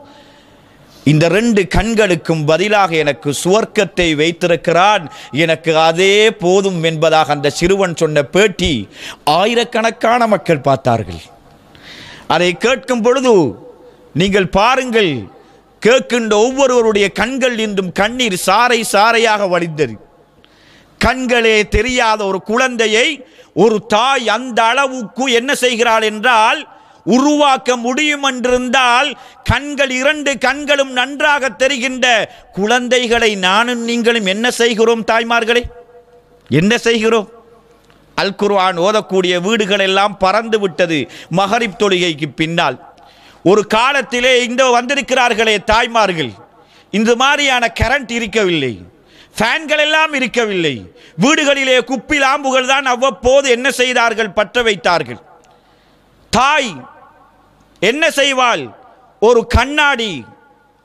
இந்த ரெண்டு கண்களுக்கும் பதிலாக எனக்கு சுவர்க்கத்தை வைத்திருக்கிறான். எனக்கு அதே போதும் என்பதாக அந்த சிறுவன் சொன்ன பேட்டி ஆயிரக்கணக்கான மக்கள் பார்த்தார்கள். அதை கேட்கும் பொழுது நீங்கள் பாருங்கள் கேட்கின்ற ஒவ்வொருவருடைய கண்கள் இன்றும் கண்ணீர் சாறை சாறையாக வழிந்தது. கண்களே தெரியாத ஒரு குழந்தையை ஒரு தாய் அந்த அளவுக்கு என்ன செய்கிறாள் என்றால் உருவாக்க முடியும் என்றிருந்தால் கண்கள் இரண்டு கண்களும் நன்றாக தெரிகின்ற குழந்தைகளை நானும் நீங்களும் என்ன செய்கிறோம் தாய்மார்களே? என்ன செய்கிறோம்? அல்குர்வான் ஓதக்கூடிய வீடுகள் எல்லாம் பறந்து விட்டது மகரிப் தொழுகைக்கு பின்னால். ஒரு காலத்திலே இந்த வந்திருக்கிறார்களே தாய்மார்கள். இந்த மாதிரியான கரண்ட் இருக்கவில்லை. ஃபேன்கள் எல்லாம் இருக்கவில்லை. வீடுகளிலே குப்பி லாம்புகள் தான் அவ்வப்போது என்ன செய்தார்கள்? பற்ற வைத்தார்கள். தாய் என்ன செய்வாள்? ஒரு கண்ணாடி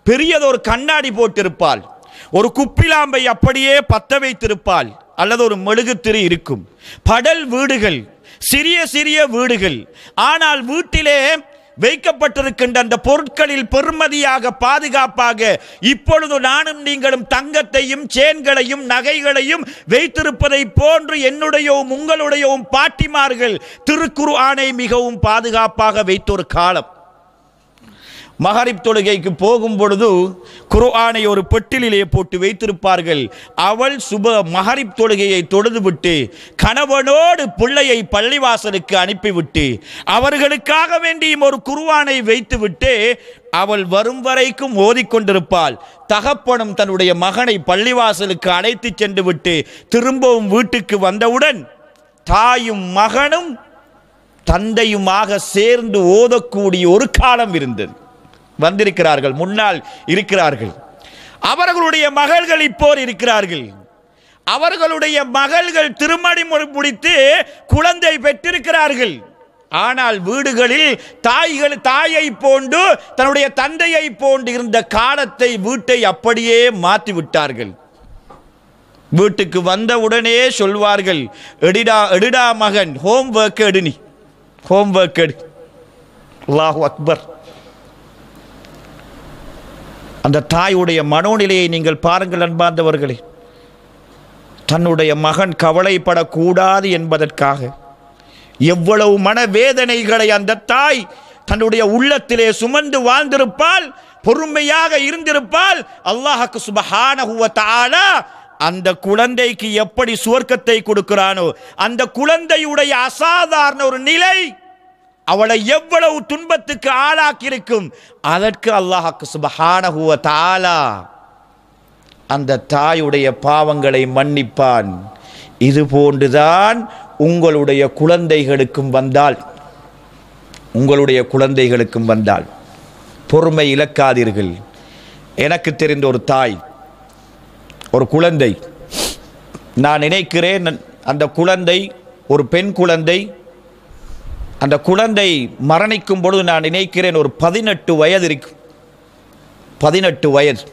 பெரியதொரு கண்ணாடி போட்டிருப்பாள். ஒரு குப்பிலாம்பை அப்படியே பத்த வைத்திருப்பாள். அல்லது ஒரு மெழுகுத்திரி இருக்கும். படல் வீடுகள் சிறிய சிறிய வீடுகள். ஆனால் வீட்டிலே வைக்கப்பட்டிருக்கின்ற அந்த பொருட்களில் பெருமதியாக பாதுகாப்பாக இப்பொழுது நானும் நீங்களும் தங்கத்தையும் சேன்களையும் நகைகளையும் வைத்திருப்பதை போன்று என்னுடையவும் உங்களுடையவும் பாட்டிமார்கள் திருக்குரு ஆணை மிகவும் பாதுகாப்பாக வைத்தொரு காலம். மகரிப் தொழுகைக்கு போகும் பொழுது குர்ஆனை ஒரு பெட்டிலே போட்டு வைத்திருப்பார்கள். அவள் சுப மகரிப் தொழுகையை தொழுதுவிட்டு கணவனோடு பிள்ளையை பள்ளிவாசலுக்கு அனுப்பிவிட்டு அவர்களுக்காக வேண்டியும் ஒரு குர்ஆனை வைத்துவிட்டு அவள் வரும் வரைக்கும் ஓதிக்கொண்டிருப்பாள். தகப்பனும் தன்னுடைய மகனை பள்ளிவாசலுக்கு அழைத்து சென்று விட்டு திரும்பவும் வீட்டுக்கு வந்தவுடன் தாயும் மகனும் தந்தையுமாக சேர்ந்து ஓதக்கூடிய ஒரு காலம் இருந்தது. வந்திருக்கிறார்கள் முன்னால் இருக்கிறார்கள். அவர்களுடைய மகள்கள் இப்போர் இருக்கிறார்கள். அவர்களுடைய மகள்கள் திருமணி முடித்து குழந்தை பெற்றிருக்கிறார்கள். ஆனால் வீடுகளில் தாய்கள் தாயை போன்று தன்னுடைய தந்தையை போன்று இருந்த காலத்தை வீட்டை அப்படியே மாற்றி விட்டார்கள். வீட்டுக்கு வந்த உடனே சொல்வார்கள் எடுடா எடுடா மகன் ஹோம் ஒர்க் எடுனி ஹோம் ஒர்க் எடு. அல்லாஹு அக்பர். அந்த தாயுடைய மனோநிலையை நீங்கள் பாருங்கள் அன்பார்ந்தவர்களே. தன்னுடைய மகன் கவலைப்படக்கூடாது என்பதற்காக எவ்வளவு மனவேதனைகளை அந்த தாய் தன்னுடைய உள்ளத்திலே சுமந்து வாழ்ந்திருப்பால் பொறுமையாக இருந்திருப்பால் அல்லாஹுக்கு சுபஹானஹு அந்த குழந்தைக்கு எப்படி சுவர்க்கத்தை கொடுக்கிறானோ அந்த குழந்தையுடைய அசாதாரண ஒரு நிலை அவளை எவ்வளவு துன்பத்துக்கு ஆளாக்கியிருக்கும்? அதற்கு அல்லாஹாக்கு சுபஹானஹு தாலா அந்த தாயுடைய பாவங்களை மன்னிப்பான். இது போன்றுதான் உங்களுடைய குழந்தைகளுக்கும் வந்தால் உங்களுடைய குழந்தைகளுக்கும் வந்தால் பொறுமை இழக்காதீர்கள். எனக்கு தெரிந்த ஒரு தாய் ஒரு குழந்தை. நான் நினைக்கிறேன் அந்த குழந்தை ஒரு பெண் குழந்தை அந்த குழந்தை மரணிக்கும் பொழுது நான் நினைக்கிறேன் ஒரு பதினெட்டு வயது இருக்கும். பதினெட்டு வயது.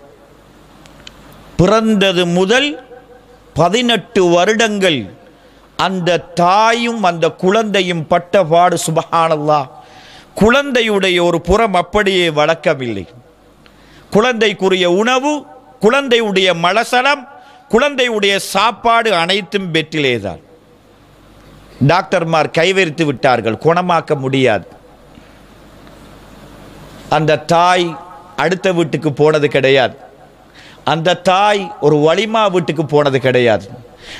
பிறந்தது முதல் பதினெட்டு வருடங்கள் அந்த தாயும் அந்த குழந்தையும் பட்ட பாடு சுபஹானல்லா. குழந்தையுடைய ஒரு புறம் அப்படியே வளர்க்கவில்லை. குழந்தைக்குரிய உணவு குழந்தையுடைய மலசலம் குழந்தையுடைய சாப்பாடு அனைத்தும் வெற்றிலேதான். டாக்டர்மார் கைவிரித்து விட்டார்கள். குணமாக்க முடியாது. அந்த தாய் அடுத்த வீட்டுக்கு போனது கிடையாது. அந்த தாய் ஒரு வலிமா வீட்டுக்கு போனது கிடையாது.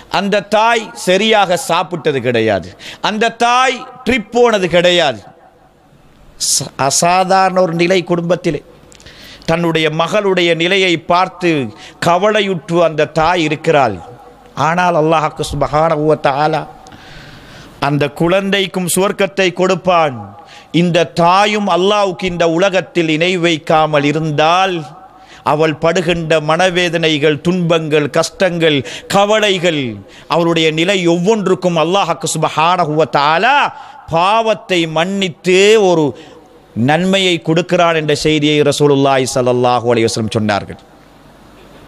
அந்த தாய் சரியாக சாப்பிட்டது கிடையாது. அந்த தாய் ட்ரிப் போனது கிடையாது. ச- அசாதாரண ஒரு நிலை குடும்பத்திலே. தன்னுடைய மகளுடைய நிலையை பார்த்து கவலையுற்று அந்த தாய் இருக்கிறாள். ஆனால் அல்லாஹாக்கு சுபஹானஹு ஊவத்த ஆலா அந்த குழந்தைக்கும் சுவர்க்கத்தை கொடுப்பான். இந்த தாயும் அல்லாவுக்கு இந்த உலகத்தில் இணை வைக்காமல் இருந்தால் அவள் படுகின்ற மனவேதனைகள் துன்பங்கள் கஷ்டங்கள் கவலைகள் அவளுடைய நிலை ஒவ்வொன்றுக்கும் அல்லாஹக்கு சுபஹானஹு பாவத்தை மன்னித்து ஒரு நன்மையை கொடுக்கிறான் என்ற செய்தியை ரசூலுல்லாய் சல்லாஹூ அலைஹி சொன்னார்கள்.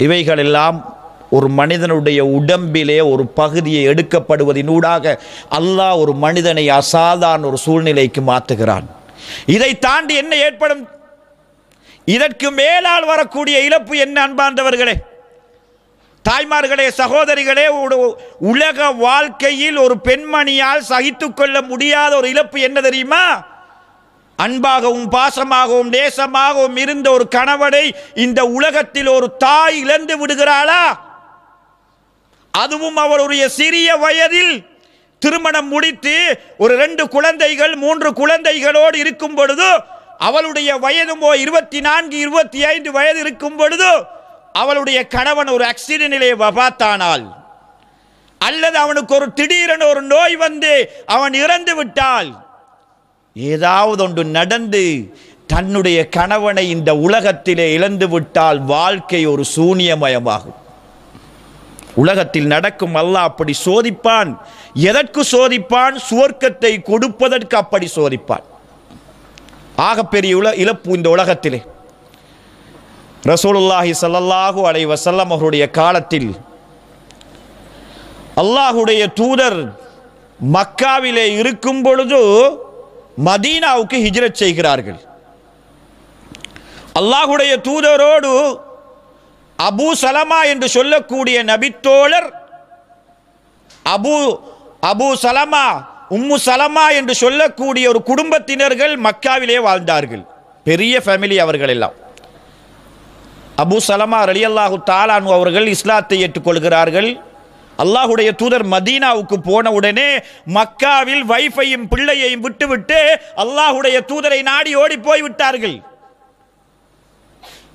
இவைகள் எல்லாம் ஒரு மனிதனுடைய உடம்பிலே ஒரு பகுதியை எடுக்கப்படுவதினூடாக அல்லாஹ் ஒரு மனிதனை அசாதாரண ஒரு சூழ்நிலைக்கு மாற்றுகிறான். இதை தாண்டி என்ன ஏற்படும்? இதற்கு மேலால் வரக்கூடிய இழப்பு என்ன அன்பார்ந்தவர்களே? தாய்மார்களே சகோதரிகளே ஒரு உலக வாழ்க்கையில் ஒரு பெண்மணியால் சகித்து கொள்ள முடியாத ஒரு இழப்பு என்ன தெரியுமா? அன்பாகவும் பாசமாகவும் நேசமாகவும் இருந்த ஒரு கணவனை இந்த உலகத்தில் ஒரு தாய் இழந்து விடுகிறாளா? அதுவும் அவருடைய சிறிய வயதில் திருமணம் முடித்து ஒரு ரெண்டு குழந்தைகள் மூன்று குழந்தைகளோடு இருக்கும் பொழுது அவளுடைய வயதுமோ இருபத்தி நான்கு இருபத்தி ஐந்து வயது இருக்கும் பொழுது அவளுடைய கணவன் ஒரு ஆக்சிடென்டிலே வபாத்தானால் அல்லது அவனுக்கு ஒரு திடீரென ஒரு நோய் வந்து அவன் இறந்து விட்டால் ஏதாவது ஒன்று நடந்து தன்னுடைய கணவனை இந்த உலகத்திலே இழந்து விட்டால் வாழ்க்கை ஒரு சூனியமயமாகும். உலகத்தில் நடக்கும் அல்லாஹ் அப்படி சோதிப்பான். எதற்கு சோதிப்பான்? சுவர்க்கத்தை கொடுப்பதற்கு அப்படி சோதிப்பான். ஆகப்பெரிய உல இழப்பு இந்த உலகத்திலே. ரசூலுல்லாஹி சல்லல்லாஹு அலை வசல்லம் அவருடைய காலத்தில் அல்லாஹுடைய தூதர் மக்காவிலே இருக்கும் பொழுது மதீனாவுக்கு ஹிஜ்ரத் செய்கிறார்கள். அல்லாஹுடைய தூதரோடு அபு சலமா என்று சொல்லக்கூடிய நபித்தோழர் Abu Abu Salama Ummu Salama என்று சொல்லக்கூடிய ஒரு குடும்பத்தினர்கள் மக்காவிலே வாழ்ந்தார்கள். பெரிய ஃபேமிலி அவர்கள் எல்லாம். அபு சலமா ரலியல்லாஹு தாலானு அவர்கள் இஸ்லாத்தை ஏற்றுக்கொள்கிறார்கள். அல்லாஹுடைய தூதர் மதீனாவுக்கு போன உடனே மக்காவில் வைஃபையும் பிள்ளையையும் விட்டுவிட்டு அல்லாஹுடைய தூதரை நாடி ஓடி போய் விட்டார்கள்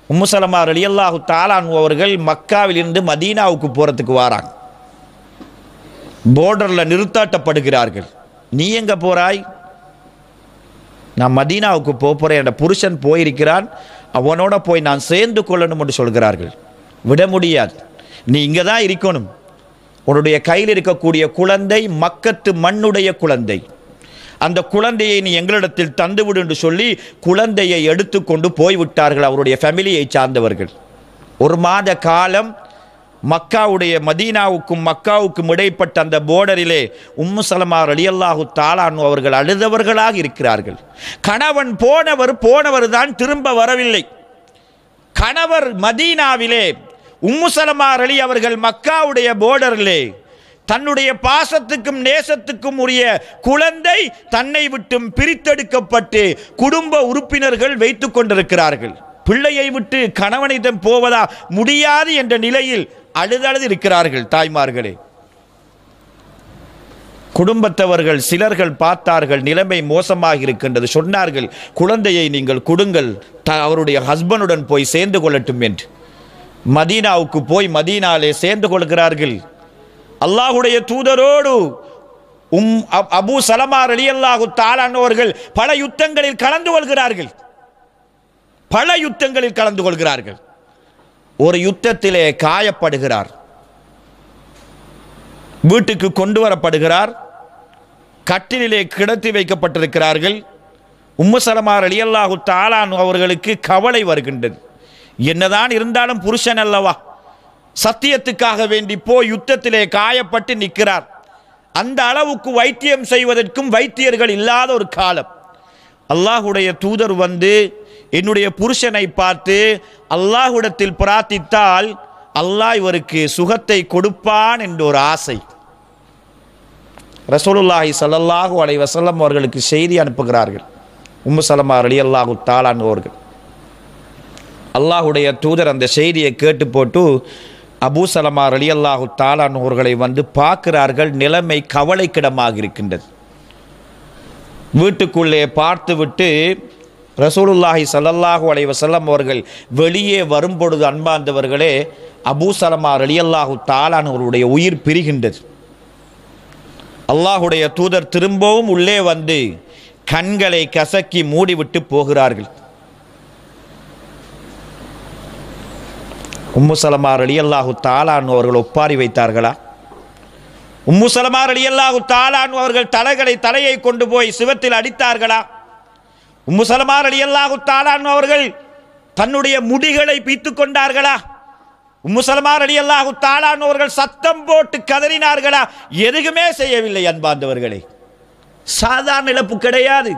உம்முசலமா ரலியல்லாஹு தாலான் அவர்கள் மக்காவில் இருந்து மதீனாவுக்கு போகிறதுக்கு வராங்க. போர்டரில் நிறுத்தாட்டப்படுகிறார்கள். நீ எங்கே போகிறாய் நான் மதீனாவுக்கு போக என்ற புருஷன் போயிருக்கிறான். அவனோட போய் நான் சேர்ந்து கொள்ளணும் என்று சொல்கிறார்கள். விட முடியாது. நீ இங்கே தான் இருக்கணும். உன்னுடைய கையில் இருக்கக்கூடிய குழந்தை மக்கத்து மண்ணுடைய குழந்தை. அந்த குழந்தையை நீ எங்களிடத்தில் தந்துவிடு என்று சொல்லி குழந்தையை எடுத்துக்கொண்டு போய்விட்டார்கள் அவருடைய ஃபேமிலியை சார்ந்தவர்கள். ஒரு மாத காலம் மக்காவுடைய மதீனாவுக்கும் மக்காவுக்கும் இடைப்பட்ட அந்த போர்டரிலே உம்மு சலமார் அலியல்லாஹு தாலானு அவர்கள் அழுதவர்களாக இருக்கிறார்கள். கணவன் போனவர் போனவர் தான் திரும்ப வரவில்லை. கணவர் மதீனாவிலே உம்மு சலமா அலி அவர்கள் மக்காவுடைய போர்டரிலே தன்னுடைய பாசத்துக்கும் நேசத்துக்கும் உரிய குழந்தை தன்னை விட்டும் பிரித்தெடுக்கப்பட்டு குடும்ப உறுப்பினர்கள் வைத்துக் கொண்டிருக்கிறார்கள். பிள்ளையை விட்டு கணவனிடம் போவதா முடியாது என்ற நிலையில் அழுதழுது இருக்கிறார்கள் தாய்மார்களே. குடும்பத்தவர்கள் சிலர்கள் பார்த்தார்கள் நிலைமை மோசமாக இருக்கின்றது. சொன்னார்கள் குழந்தையை நீங்கள் கொடுங்கள் த- அவருடைய ஹஸ்பண்டுடன் போய் சேர்ந்து கொள்ளட்டும் என்று. மதீனாவுக்கு போய் மதீனாலே சேர்ந்து கொள்கிறார்கள். அல்லாஹுடைய தூதரோடு உம் அப்- அபூ சலமா ரலியல்லாஹு தாலானவர்கள் பல யுத்தங்களில் கலந்து கொள்கிறார்கள். பல யுத்தங்களில் கலந்து கொள்கிறார்கள். ஒரு யுத்தத்திலே காயப்படுகிறார். வீட்டுக்கு கொண்டு வரப்படுகிறார். கட்டிலே கிடத்தி வைக்கப்பட்டிருக்கிறார்கள். உம்மு சலமார் அலியல்லாஹு தாலான் அவர்களுக்கு கவலை வருகின்றது. என்னதான் இருந்தாலும் புருஷன் அல்லவா? சத்தியத்துக்காக வேண்டி போய் யுத்தத்திலே காயப்பட்டு நிற்கிறார். அந்த அளவுக்கு வைத்தியம் செய்வதற்கும் வைத்தியர்கள் இல்லாத ஒரு காலம். அல்லாஹுடைய தூதர் வந்து என்னுடைய புருஷனை பார்த்து அல்லாஹுடத்தில் பிரார்த்தித்தால் அல்லாஹ் இவருக்கு சுகத்தை கொடுப்பான் என்ற ஒரு ஆசை. ரசூலுல்லாஹி சல்லல்லாஹு அலை வசல்லம் அவர்களுக்கு செய்தி அனுப்புகிறார்கள். உம்மு சலமா ரலியல்லாஹு தாலான் அவர்கள். அல்லாஹுடைய தூதர் அந்த செய்தியை கேட்டு போட்டு அபூ சலமா ரலியல்லாஹு தாலான் அவர்களை வந்து பார்க்கிறார்கள். நிலைமை கவலைக்கிடமாக இருக்கின்றது. வீட்டுக்குள்ளே பார்த்துவிட்டு ரசூலுல்லாஹி சல்லல்லாஹு அலைஹி வசல்லம் அவர்கள் வெளியே வரும்பொழுது அன்பார்ந்தவர்களே அபூ சலமா ரலியல்லாஹு தாலான் அவருடைய உயிர் பிரிகின்றது. அல்லாஹுடைய தூதர் திரும்பவும் உள்ளே வந்து கண்களை கசக்கி மூடிவிட்டு போகிறார்கள். உம்மு சலமா ரலியல்லாஹு தாலான் அவர்கள் ஒப்பாரி வைத்தார்களா? உம்மு சலமா ரலியல்லாஹு தாலான் அவர்கள் தலைகளை தலையை கொண்டு போய் சிவத்தில் அடித்தார்களா? உம்மு சலமா ரலியல்லாஹு தாலான் அவர்கள் தன்னுடைய முடிகளை பீத்து கொண்டார்களா? உம்மு சலமா ரலியல்லாஹு தாலான் அவர்கள் சத்தம் போட்டு கதறினார்களா? எதுவுமே செய்யவில்லை அன்பாந்தவர்களே சாதாரண இழப்பு கிடையாது.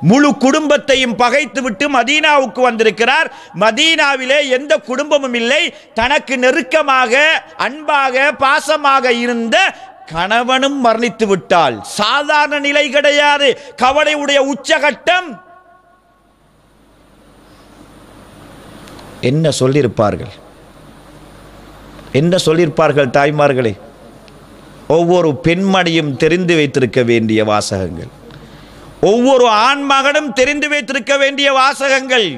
முழு குடும்பத்தையும் பகைத்துவிட்டு மதீனாவுக்கு வந்திருக்கிறார். மதீனாவிலே எந்த குடும்பமும் இல்லை. தனக்கு நெருக்கமாக அன்பாக பாசமாக இருந்த கணவனும் மரணித்து விட்டால் சாதாரண நிலை கிடையாது. கவலையுடைய உச்சகட்டம். என்ன சொல்லியிருப்பார்கள்? என்ன சொல்லியிருப்பார்கள் தாய்மார்களே? ஒவ்வொரு பெண்மணியும் தெரிந்து வைத்திருக்க வேண்டிய வாசகங்கள். ஒவ்வொரு ஆண்மகனும் தெரிந்து வைத்திருக்க வேண்டிய வாசகங்கள்.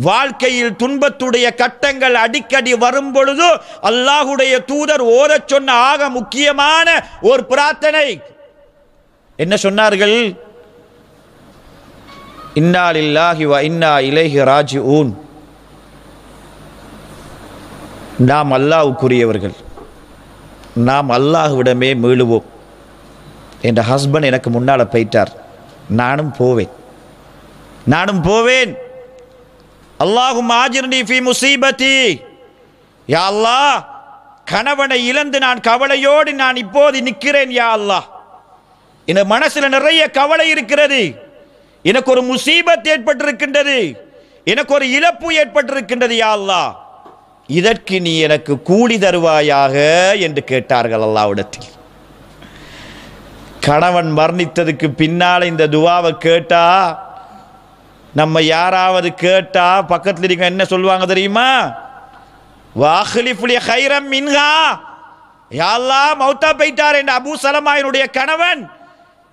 வாழ்க்கையில் துன்பத்துடைய கட்டங்கள் அடிக்கடி வரும் பொழுது அல்லாஹுடைய தூதர் ஓரச் சொன்ன ஆக முக்கியமான ஒரு பிரார்த்தனை. என்ன சொன்னார்கள்? இன்னா லில்லாஹி வ இன்னா ராஜி ஊன் நாம் அல்லாவுக்குரியவர்கள் நாம் அல்லாஹுவிடமே மீளுவோம். என்ற ஹஸ்பண்ட் எனக்கு முன்னால் போயிட்டார். நானும் போவேன். நானும் போவேன். அல்லாஹும் ஆஜிர்னி ஃபி முசீபத்தி. யா அல்லாஹ் கணவனை இழந்து நான் கவலையோடு நான் இப்போது நிற்கிறேன் யா அல்லாஹ். இந்த மனசுல நிறைய கவலை இருக்கிறது. எனக்கு ஒரு முசீபத் ஏற்பட்டிருக்கின்றது. எனக்கு ஒரு இழப்பு ஏற்பட்டிருக்கின்றது யா அல்லாஹ். இதற்கு நீ எனக்கு கூலி தருவாயாக என்று கேட்டார்கள் அல்லாவிடத்தில் கணவன் மரணித்ததுக்கு பின்னால் இந்த துவாவை கேட்டா நம்ம யாராவது கேட்டா பக்கத்தில் இருக்க என்ன சொல்லுவாங்க தெரியுமா? வாஹலிஃபுலிய ஹைரம் மின்ஹா. யாழ்லா மௌத்தா போயிட்டார் என்ற அபு சலமாயினுடைய கணவன்.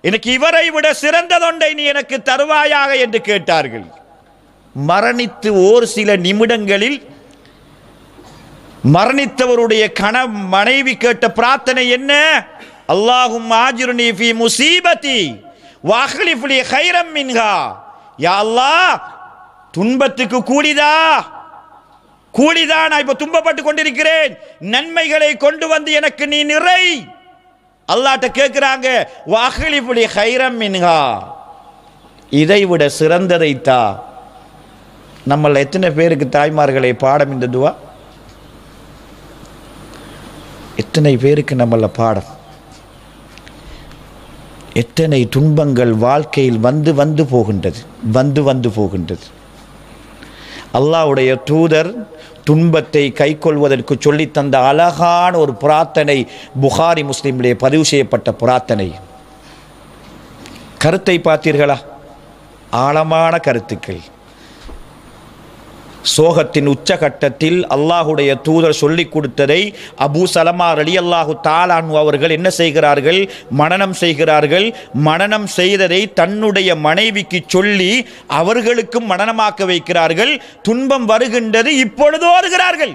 எனக்கு இவரை விட சிறந்ததொன்றை நீ எனக்கு தருவாயாக என்று கேட்டார்கள். மரணித்து ஓர் சில நிமிடங்களில் மரணித்தவருடைய கண மனைவி கேட்ட பிரார்த்தனை என்ன? அல்லாஹும் ஆஜிருனி ஃபி முசீபதி வாஹ்லிஃப்லி ஹைரம் மின்ஹா. யா அல்லாஹ் துன்பத்துக்கு கூடிதா கூலிதா நான் இப்போ துன்பப்பட்டு கொண்டிருக்கிறேன். நன்மைகளை கொண்டு வந்து எனக்கு நீ நிறை. அல்லாட்ட கேட்குறாங்க வாஹ்லிஃப்லி ஹைரம் மின்ஹா. இதை விட சிறந்ததை தா. நம்மள எத்தனை பேருக்கு தாய்மார்களை பாடம் இந்த துவா? எத்தனை பேருக்கு நம்மள பாடம்? எத்தனை துன்பங்கள் வாழ்க்கையில் வந்து வந்து போகின்றது வந்து வந்து போகின்றது. அல்லாவுடைய தூதர் துன்பத்தை கைக்கொள்வதற்கு சொல்லித் தந்த அழகான ஒரு பிரார்த்தனை புகாரி முஸ்லிமிலே பதிவு செய்யப்பட்ட பிரார்த்தனை. கருத்தை பார்த்தீர்களா? ஆழமான கருத்துக்கள். சோகத்தின் உச்சகட்டத்தில் அல்லாஹுடைய தூதர் சொல்லிக் கொடுத்ததை அபூ சலமா அலி அல்லாஹு தாலானு அவர்கள் என்ன செய்கிறார்கள்? மனனம் செய்கிறார்கள். மனனம் செய்ததை தன்னுடைய மனைவிக்கு சொல்லி அவர்களுக்கும் மனனமாக்க வைக்கிறார்கள். துன்பம் வருகின்றது இப்பொழுது வருகிறார்கள்.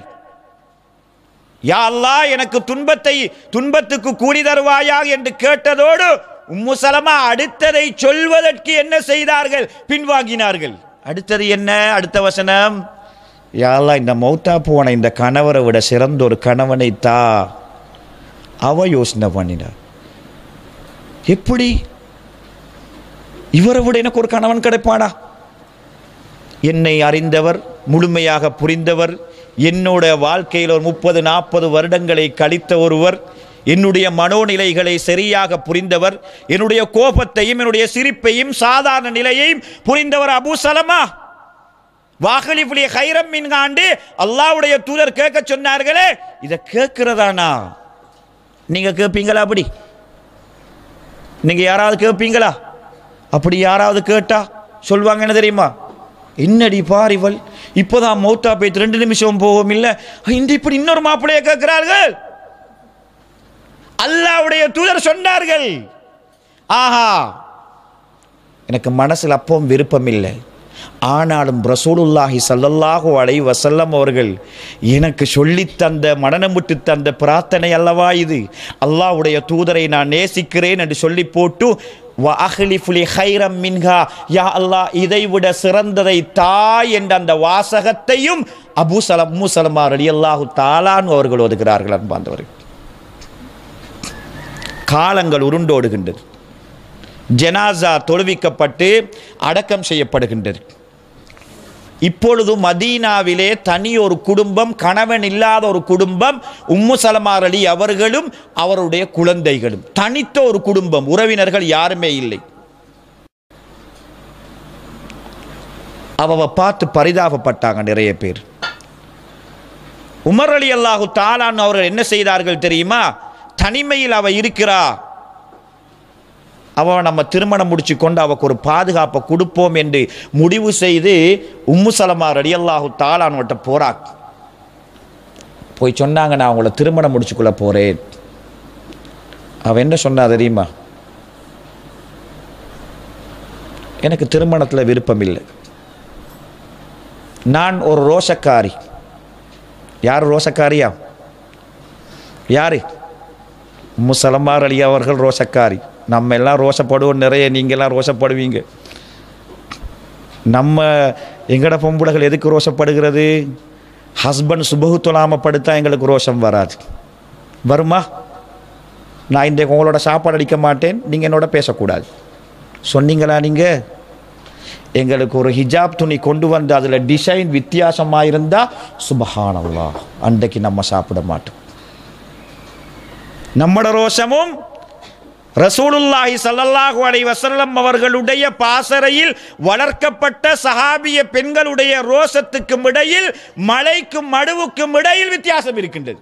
யா அல்லாஹ் எனக்கு துன்பத்தை துன்பத்துக்கு கூலி தருவாயா என்று கேட்டதோடு உம்மு சலமா அடுத்ததை சொல்வதற்கு என்ன செய்தார்கள்? பின்வாங்கினார்கள். அடுத்தது என்ன? அடுத்த வசனம். யா இந்த மௌத்தா போன இந்த கணவரை விட சிறந்த ஒரு கணவனை தா. அவ யோசனை பண்ணினார். எப்படி? இவரை விட எனக்கு ஒரு கணவன் கிடைப்பானா? என்னை அறிந்தவர் முழுமையாக புரிந்தவர் என்னோட வாழ்க்கையில் ஒரு முப்பது நாற்பது வருடங்களை கழித்த ஒருவர் என்னுடைய மனோநிலைகளை சரியாக புரிந்தவர் என்னுடைய கோபத்தையும் என்னுடைய சிரிப்பையும் சாதாரண நிலையையும் புரிந்தவர் அபு சலமா. வாகலிபுலி ஹைரம் மின்காண்டு அல்லாவுடைய தூதர் கேட்க சொன்னார்களே இதை கேட்கிறதானா? நீங்க கேட்பீங்களா அப்படி? நீங்க யாராவது கேட்பீங்களா? அப்படி யாராவது கேட்டா சொல்லுவாங்க என்ன தெரியுமா? என்னடி பாரிவல் இப்போதான் மௌத்தா போயிட்டு ரெண்டு நிமிஷம் போகும் இல்லை. இந்த இப்படி இன்னொரு மாப்பிள்ளைய கேட்கிறார்கள். அல்லாவுடைய தூதர் சொன்னார்கள். ஆஹா எனக்கு மனசில் அப்பவும் விருப்பம் இல்லை. ஆனாலும் ரசூலுல்லாஹி சல்லல்லாஹு அலை வசல்லம் அவர்கள் எனக்கு சொல்லித் தந்த மனநமுட்டு தந்த பிரார்த்தனை அல்லவா இது? அல்லாஹ்வுடைய தூதரை நான் நேசிக்கிறேன் என்று சொல்லி போட்டு வ ஹைரம் மின்ஹா யா அல்லாஹ் இதைவிட சிறந்ததை தாய் என்ற அந்த வாசகத்தையும் அபு சலம் அம்மு சலமார் அலி அல்லாஹு தாலான் அவர்கள் ஒதுகிறார்கள் அன்பாந்தவர்கள் காலங்கள் உருண்டோடுகின்றது. ஜனாசா தொழுவிக்கப்பட்டு அடக்கம் செய்யப்படுகின்றது. இப்பொழுது மதீனாவிலே தனி ஒரு குடும்பம் கணவன் இல்லாத ஒரு குடும்பம் உம்மு சலமார் அலி அவர்களும் அவருடைய குழந்தைகளும். தனித்த ஒரு குடும்பம் உறவினர்கள் யாருமே இல்லை. அவ பார்த்து பரிதாபப்பட்டாங்க நிறைய பேர். உமர் அலி அல்லாஹு தாலான் அவர்கள் என்ன செய்தார்கள் தெரியுமா? தனிமையில் அவ இருக்கிறா. அவள் நம்ம திருமணம் முடிச்சு கொண்டு அவக்கு ஒரு பாதுகாப்பை கொடுப்போம் என்று முடிவு செய்து உம்முசலமா ரடியல்லாஹு தாலான்கிட்ட போறாக் போய் சொன்னாங்க நான் அவங்கள திருமணம் முடிச்சுக்குள்ள போறேன். அவன் என்ன சொன்னா தெரியுமா? எனக்கு திருமணத்தில் விருப்பம் இல்லை நான் ஒரு ரோஷக்காரி. யார் ரோஷக்காரியா? யாரு? முசலமார் அலி அவர்கள் ரோஷக்காரி. நம்ம எல்லாம் ரோஷப்படுவோம் நிறைய நீங்கள்லாம் ரோஷப்படுவீங்க நம்ம எங்கட பொம்புடைகள் எதுக்கு ரோஷப்படுகிறது ஹஸ்பண்ட் சுபகு தொழாமல் படுத்தா எங்களுக்கு ரோஷம் வராது. வருமா? நான் இன்றைக்கு உங்களோட சாப்பாடு அடிக்க மாட்டேன் நீங்கள் என்னோட பேசக்கூடாது. சொன்னீங்களா நீங்கள் எங்களுக்கு ஒரு ஹிஜாப் துணி கொண்டு வந்து அதில் டிசைன் வித்தியாசமாக இருந்தால் சுபஹானல்லா அன்றைக்கு நம்ம சாப்பிட மாட்டோம். நம்மட ரோஷமும் ரசூலுல்லாஹி சல்லல்லாஹு அலை வசல்லம் அவர்களுடைய பாசறையில் வளர்க்கப்பட்ட சஹாபிய பெண்களுடைய ரோஷத்துக்கும் இடையில் மலைக்கும் மடுவுக்கும் இடையில் வித்தியாசம் இருக்கின்றது.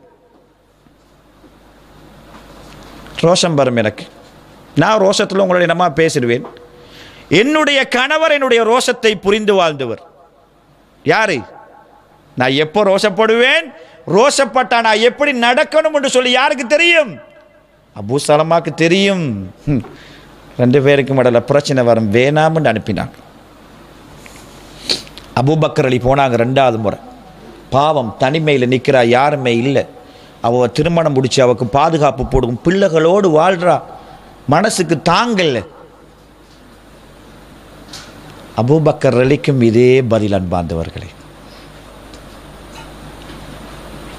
ரோஷம் வரும் எனக்கு. நான் ரோஷத்தில் உங்களுடைய இடமா பேசிடுவேன். என்னுடைய கணவர் என்னுடைய ரோஷத்தை புரிந்து வாழ்ந்தவர். யாரு? நான் எப்போ ரோஷப்படுவேன்? ரோஷப்பட்டா நான் எப்படி நடக்கணும் என்று சொல்லி யாருக்கு தெரியும்? அபூ சலமாக்கு தெரியும். Hmm. ரெண்டு பேருக்கும் இடையில பிரச்சனை வரும். வேணாம்னு அனுப்பினாங்க. அபூபக்கர் அலி போனாங்க ரெண்டாவது முறை. பாவம் தனிமையில் நிற்கிறா யாருமே இல்லை. அவ திருமணம் முடிச்சு அவக்கு பாதுகாப்பு போடும் பிள்ளைகளோடு வாழ்றா. மனசுக்கு தாங்கல்ல. அபூபக்கர் அலிக்கும் இதே பதில் அன்பார்ந்தவர்களே.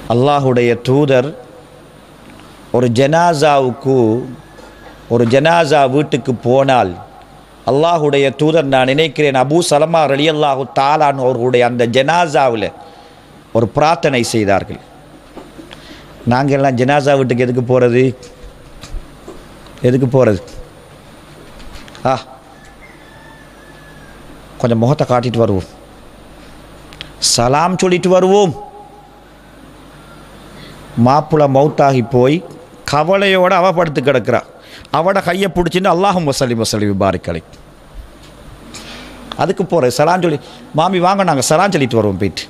அல்லாஹுடைய தூதர் ஒரு ஜனாசாவுக்கு ஒரு ஜனாசா வீட்டுக்கு போனால் அல்லாஹுடைய தூதர் நான் நினைக்கிறேன் அபூ சலமா ரலி அல்லாஹு தாலான் அவர்களுடைய அந்த ஜனாசாவில் ஒரு பிரார்த்தனை செய்தார்கள். நாங்கள் எல்லாம் ஜனாசா வீட்டுக்கு எதுக்கு போகிறது எதுக்கு போகிறது ஆ கொஞ்சம் முகத்தை காட்டிட்டு வருவோம். சலாம் சொல்லிட்டு வருவோம். மாப்பிள மௌத்தாகி போய் கவலையோடு அவப்படுத்து படுத்து கிடக்கிறா. அவட கையை பிடிச்சின்னு அல்லாஹும் வசலி வசலி விபாரிக்கலை. அதுக்கு போகிற சலாஞ்சொலி மாமி வாங்க நாங்கள் சலான் வருவோம் போயிட்டு.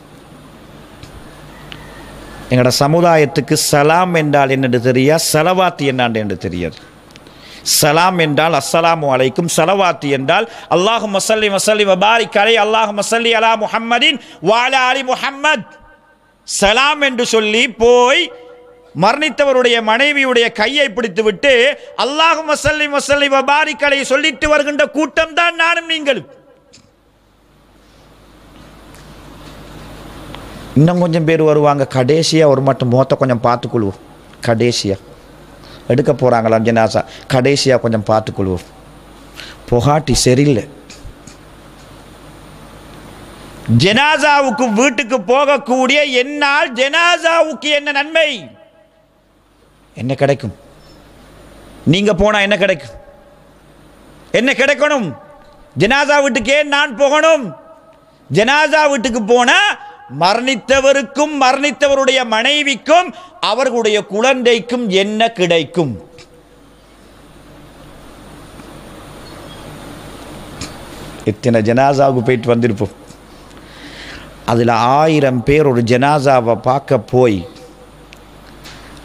எங்களோட சமுதாயத்துக்கு சலாம் என்றால் என்னென்று தெரியா? செலவாத்து என்னாண்டு என்று தெரியாது. சலாம் என்றால் அஸ்ஸலாமு அலைக்கும் சலவாத்து என்றால் அல்லாஹு மசல்லி மசல்லி வபாரி கலை அல்லாஹு மசல்லி அலா முஹம்மதின் வாலா அலி முஹம்மத். சலாம் என்று சொல்லி போய் மரணித்தவருடைய மனைவியுடைய கையை பிடித்துவிட்டு அல்லாஹு மசல்லி மசல்லி வபாரிக்கலை சொல்லிட்டு வருகின்ற கூட்டம் தான் நானும் நீங்களும். இன்னும் கொஞ்சம் பேர் வருவாங்க. கடைசியாக ஒரு மட்டும் முகத்தை கொஞ்சம் பார்த்துக்கொள்வோம். கடைசியாக எடுக்க போகிறாங்களா ஜனாசா? கடைசியாக கொஞ்சம் பார்த்துக்கொள்வோம். புகாட்டி சரியில்லை. ஜனாசாவுக்கு வீட்டுக்கு போகக்கூடிய என்னால் ஜனாசாவுக்கு என்ன நன்மை? என்ன கிடைக்கும்? நீங்க போனா என்ன கிடைக்கும்? என்ன கிடைக்கணும்? ஜனாசா வீட்டுக்கே நான் போகணும். ஜனாசா வீட்டுக்கு போனா மரணித்தவருக்கும் மரணித்தவருடைய மனைவிக்கும் அவர்களுடைய குழந்தைக்கும் என்ன கிடைக்கும்? இத்தனை ஜனாசாவுக்கு போயிட்டு வந்திருப்போம். அதில் ஆயிரம் பேர் ஒரு ஜனாசாவை பார்க்க போய்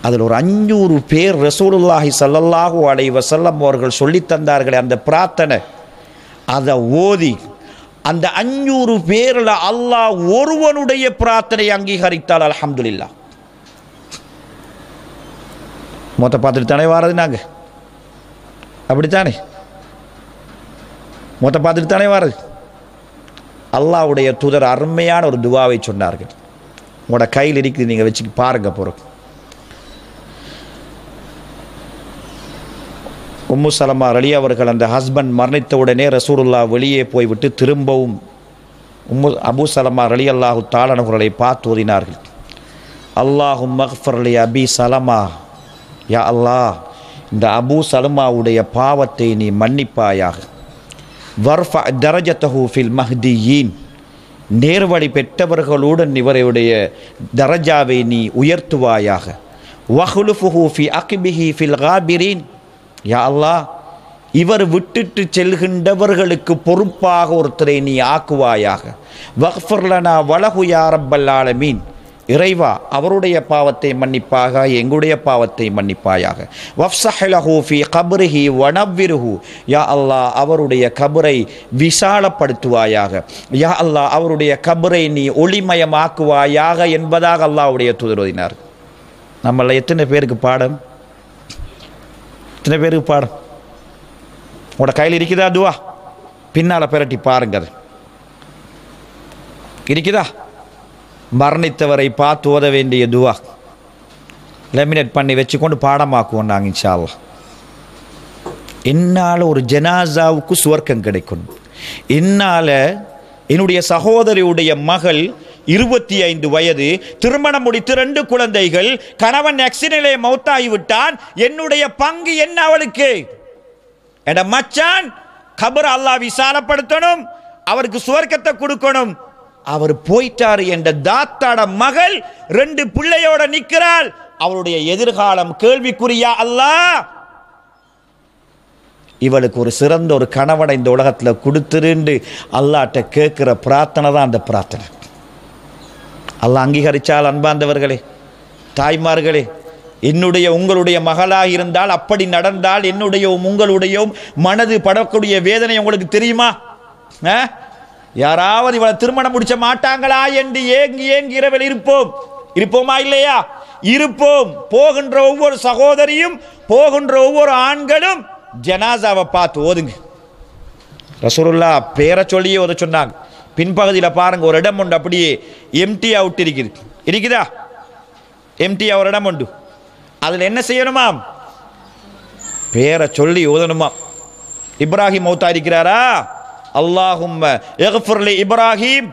அதில் ஒரு அஞ்சூறு பேர் ரசூலுல்லாஹி சல்லல்லாஹு அலை வசல்லம் அவர்கள் சொல்லித் தந்தார்களே அந்த பிரார்த்தனை. அதை ஓதி அந்த அஞ்சூறு பேரில் அல்லாஹ் ஒருவனுடைய பிரார்த்தனை அங்கீகரித்தால் அல்ஹம்துலில்லா. மொத்த பார்த்துட்டு தானே வாரது நாங்கள் அப்படித்தானே? மொத்த பார்த்துட்டு தானே வாரது? அல்லாவுடைய தூதர் அருமையான ஒரு துவாவை சொன்னார்கள். உங்களோட கையில் இருக்குது நீங்கள் வச்சு பாருங்க போகிறோம் உம்மு சலமா அலி அவர்கள் அந்த ஹஸ்பண்ட் மரணித்த உடனே ரசூலுல்லா வெளியே போய்விட்டு திரும்பவும் உம்மு அபு சலமா அலி அல்லாஹு தாளனவர்களை பார்த்து ஓதினார்கள். அல்லாஹு மஃபர்லி அபி சலமா. யா அல்லாஹ் இந்த அபு சலமாவுடைய பாவத்தை நீ மன்னிப்பாயாக. வர்ஃப தரஜ ஃபில் மஹ்தியீன். நேர்வழி பெற்றவர்களுடன் இவருடைய தரஜாவை நீ உயர்த்துவாயாக. வஹுலுஃபுஹு ஃபி அக்பிஹி ஃபில் காபிரீன். யா அல்லாஹ் இவர் விட்டுட்டு செல்கின்றவர்களுக்கு பொறுப்பாக ஒருத்தரை நீ ஆக்குவாயாக. வக்ஃபர்லனா வலகு யா ரப்பல் இறைவா அவருடைய பாவத்தை மன்னிப்பாக எங்களுடைய பாவத்தை மன்னிப்பாயாக. வஃப்சஹலஹு கபருஹி கப்ரிஹி யா அல்லா அவருடைய கபரை விசாலப்படுத்துவாயாக. யா அல்லாஹ் அவருடைய கபரை நீ ஒளிமயமாக்குவாயாக என்பதாக அல்லாவுடைய துதர்வதினார் நம்மள எத்தனை பேருக்கு பாடம்? இத்தனை பேருக்கு பாடம் உங்களோட கையில் இருக்குதா துவா? பின்னால் பிரட்டி பாருங்க அது இருக்குதா? மரணித்தவரை பார்த்து ஓத வேண்டிய துவா. லெமினேட் பண்ணி வச்சுக்கொண்டு பாடமாக்குவோம் நாங்கள் இன்ஷா என்னால் ஒரு ஜனாசாவுக்கு சுவர்க்கம் கிடைக்கும் என்னால் என்னுடைய சகோதரியுடைய மகள் இருபத்தி ஐந்து வயது திருமணம் முடித்து ரெண்டு குழந்தைகள் கணவன் ஆக்சிடென்ட்லே மௌத்தாகிவிட்டான் என்னுடைய பங்கு என்ன அவளுக்கு? எட மச்சான் கபர் அல்லாஹ் விசாலப்படுத்தணும் அவருக்கு சுவர்க்கத்தை கொடுக்கணும். அவர் போயிட்டாரு என்ற தாத்தாட மகள் ரெண்டு பிள்ளையோட நிற்கிறாள் அவருடைய எதிர்காலம் கேள்விக்குறியா அல்லாஹ்? இவளுக்கு ஒரு சிறந்த ஒரு கணவனை இந்த உலகத்தில் கொடுத்துருந்து அல்லாட்ட கேட்குற பிரார்த்தனை தான் அந்த பிரார்த்தனை. அல்லாஹ் அங்கீகரித்தால் அன்பார்ந்தவர்களே தாய்மார்களே என்னுடைய உங்களுடைய மகளாக இருந்தால் அப்படி நடந்தால் என்னுடைய உங்களுடைய மனது படக்கூடிய வேதனை உங்களுக்கு தெரியுமா? ஆ? யாராவது இவளை திருமணம் முடிச்ச மாட்டாங்களா என்று ஏங்கி ஏங்கி இரவில் இருப்போம். இருப்போமா இல்லையா? இருப்போம். போகின்ற ஒவ்வொரு சகோதரியும் போகின்ற ஒவ்வொரு ஆண்களும் ஜனாசாவை பார்த்து ஓதுங்க. ரசூருல்லா பேரை சொல்லியே ஓத சொன்னாங்க. பின்பகுதியில் பாருங்கள் ஒரு இடம் உண்டு அப்படியே எம்டி அவுட் இருக்குது. இருக்குதா? எம்டி ஒரு இடம் உண்டு. அதில் என்ன செய்யணுமாம்? பேரை சொல்லி ஓதணுமா? இப்ராஹிம் மௌத்தா இருக்கிறாரா? அல்லாஹும் எஃபர்லி இப்ராஹிம்.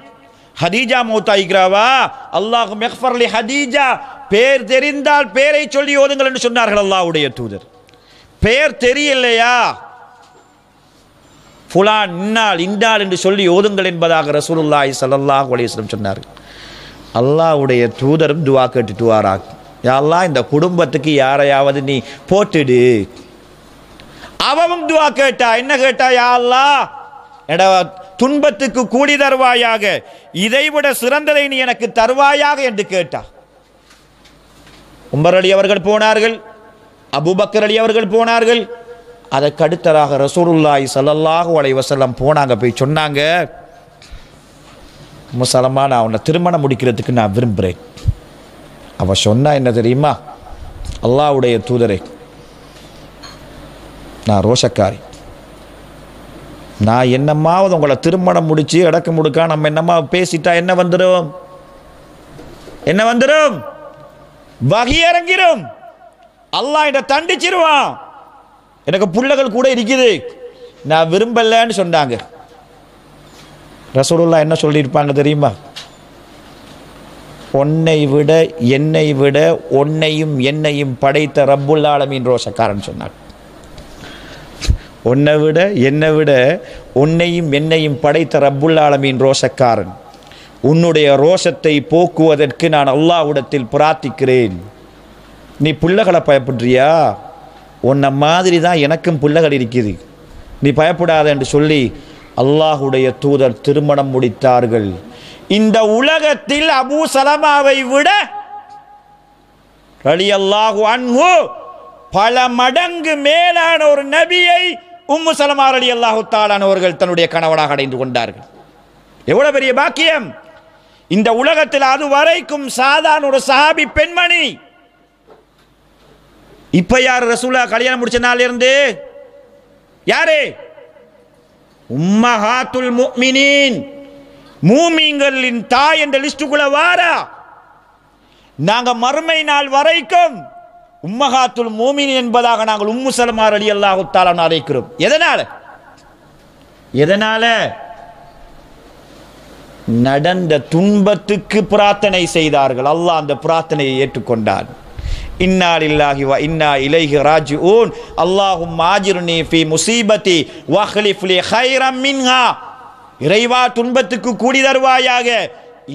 ஹதீஜா மௌத்தா இருக்கிறாவா? அல்லாஹும் எஃபர்லி ஹதீஜா. பேர் தெரிந்தால் பேரை சொல்லி ஓதுங்கள் என்று சொன்னார்கள் அல்லாஹ்வுடைய தூதர். பேர் தெரியலையா? ஃபுலான் இன்னால் இந்தாள் என்று சொல்லி ஓதுங்கள் என்பதாக ரசூலுல்லாய் சல்லாஹ் அலைஹி சொன்னார்கள். அல்லாஹ்வுடைய தூதரும் துவா கேட்டுட்டுவாராக யாரெல்லாம் யா அல்லாஹ் இந்த குடும்பத்துக்கு யாரையாவது நீ போட்டுடு. அவவும் துவா கேட்டா என்ன கேட்டா யா அல்லாஹ் எட துன்பத்துக்கு கூலி தருவாயாக இதைவிட சிறந்ததை நீ எனக்கு தருவாயாக என்று கேட்டா. உமர் அலி அவர்கள் போனார்கள் அபுபக்கர் அலி அவர்கள் போனார்கள் அதற்கு அடுத்ததாக ரசூலுல்லாஹி சல்லல்லாஹு அலைஹி போனாங்க போய் சொன்னாங்க முசலமா நான் உன்னை திருமணம் முடிக்கிறதுக்கு நான் விரும்புகிறேன் அவள் சொன்னா என்ன தெரியுமா? அல்லாஹ்வுடைய தூதரே நான் ரோஷக்காரி. நான் என்னமாவது உங்களை திருமணம் முடித்து அடக்க முடுக்கா நம்ம என்னமா பேசிட்டா என்ன வந்துடும் என்ன வந்துடும் வகி இறங்கிடும் அல்லாஹ் என்னை தண்டிச்சிருவான். எனக்கு பிள்ளைகள் கூட இருக்குது. நான் விரும்பலன்னு சொன்னாங்க. ரசூலுல்லாஹ் என்ன சொல்லியிருப்பாங்க தெரியுமா? உன்னை விட என்னை விட உன்னையும் என்னையும் படைத்த ரப்புல் ஆலமின் ரோஷக்காரன் சொன்னார் உன்னை விட என்னை விட உன்னையும் என்னையும் படைத்த ரப்புல் ஆலமீன் ரோஷக்காரன். உன்னுடைய ரோஷத்தை போக்குவதற்கு நான் அல்லாஹ்விடத்தில் பிரார்த்திக்கிறேன். நீ புள்ளகளை பயப்படுறியா? உன்னை மாதிரி தான் எனக்கும் புள்ளகள் இருக்குது. நீ பயப்படாத என்று சொல்லி அல்லாஹுடைய தூதர் திருமணம் முடித்தார்கள். இந்த உலகத்தில் அபு சலமாவை விட ரலியல்லாஹு அன்பு பல மடங்கு மேலான ஒரு நபியை உம்மு சலமா ரலி அல்லாஹு தாலானவர்கள் தன்னுடைய கணவனாக அடைந்து கொண்டார்கள். எவ்வளவு பெரிய பாக்கியம். இந்த உலகத்தில் அது வரைக்கும் சாதாரண ஒரு சஹாபி பெண்மணி இப்ப யார் ரசூலா கல்யாணம் முடிச்ச நாள் இருந்து யாரு? உம்மஹாத்துல் முக்மினின். மூமிங்களின் தாய் என்ற லிஸ்டுக்குள்ள வாரா. நாங்க மறுமை நாள் வரைக்கும் உம்மஹாத்துல் மூமின் என்பதாக நாங்கள் உம்மு சலமார் அலி அல்லாஹு தாலான் அழைக்கிறோம் எதனால? எதனால? நடந்த துன்பத்துக்கு பிரார்த்தனை செய்தார்கள். அல்லாஹ் அந்த பிரார்த்தனையை ஏற்றுக்கொண்டான். இன்னாலில்லாஹி வ இன்னா இலைஹி ராஜிஊன் அல்லாஹும் மாஜிருனி ஃபி முசீபத்தி வஹ்லிஃப் லி ஹைரம் மின்ஹா இறைவா துன்பத்துக்கு கூடி தருவாயாக.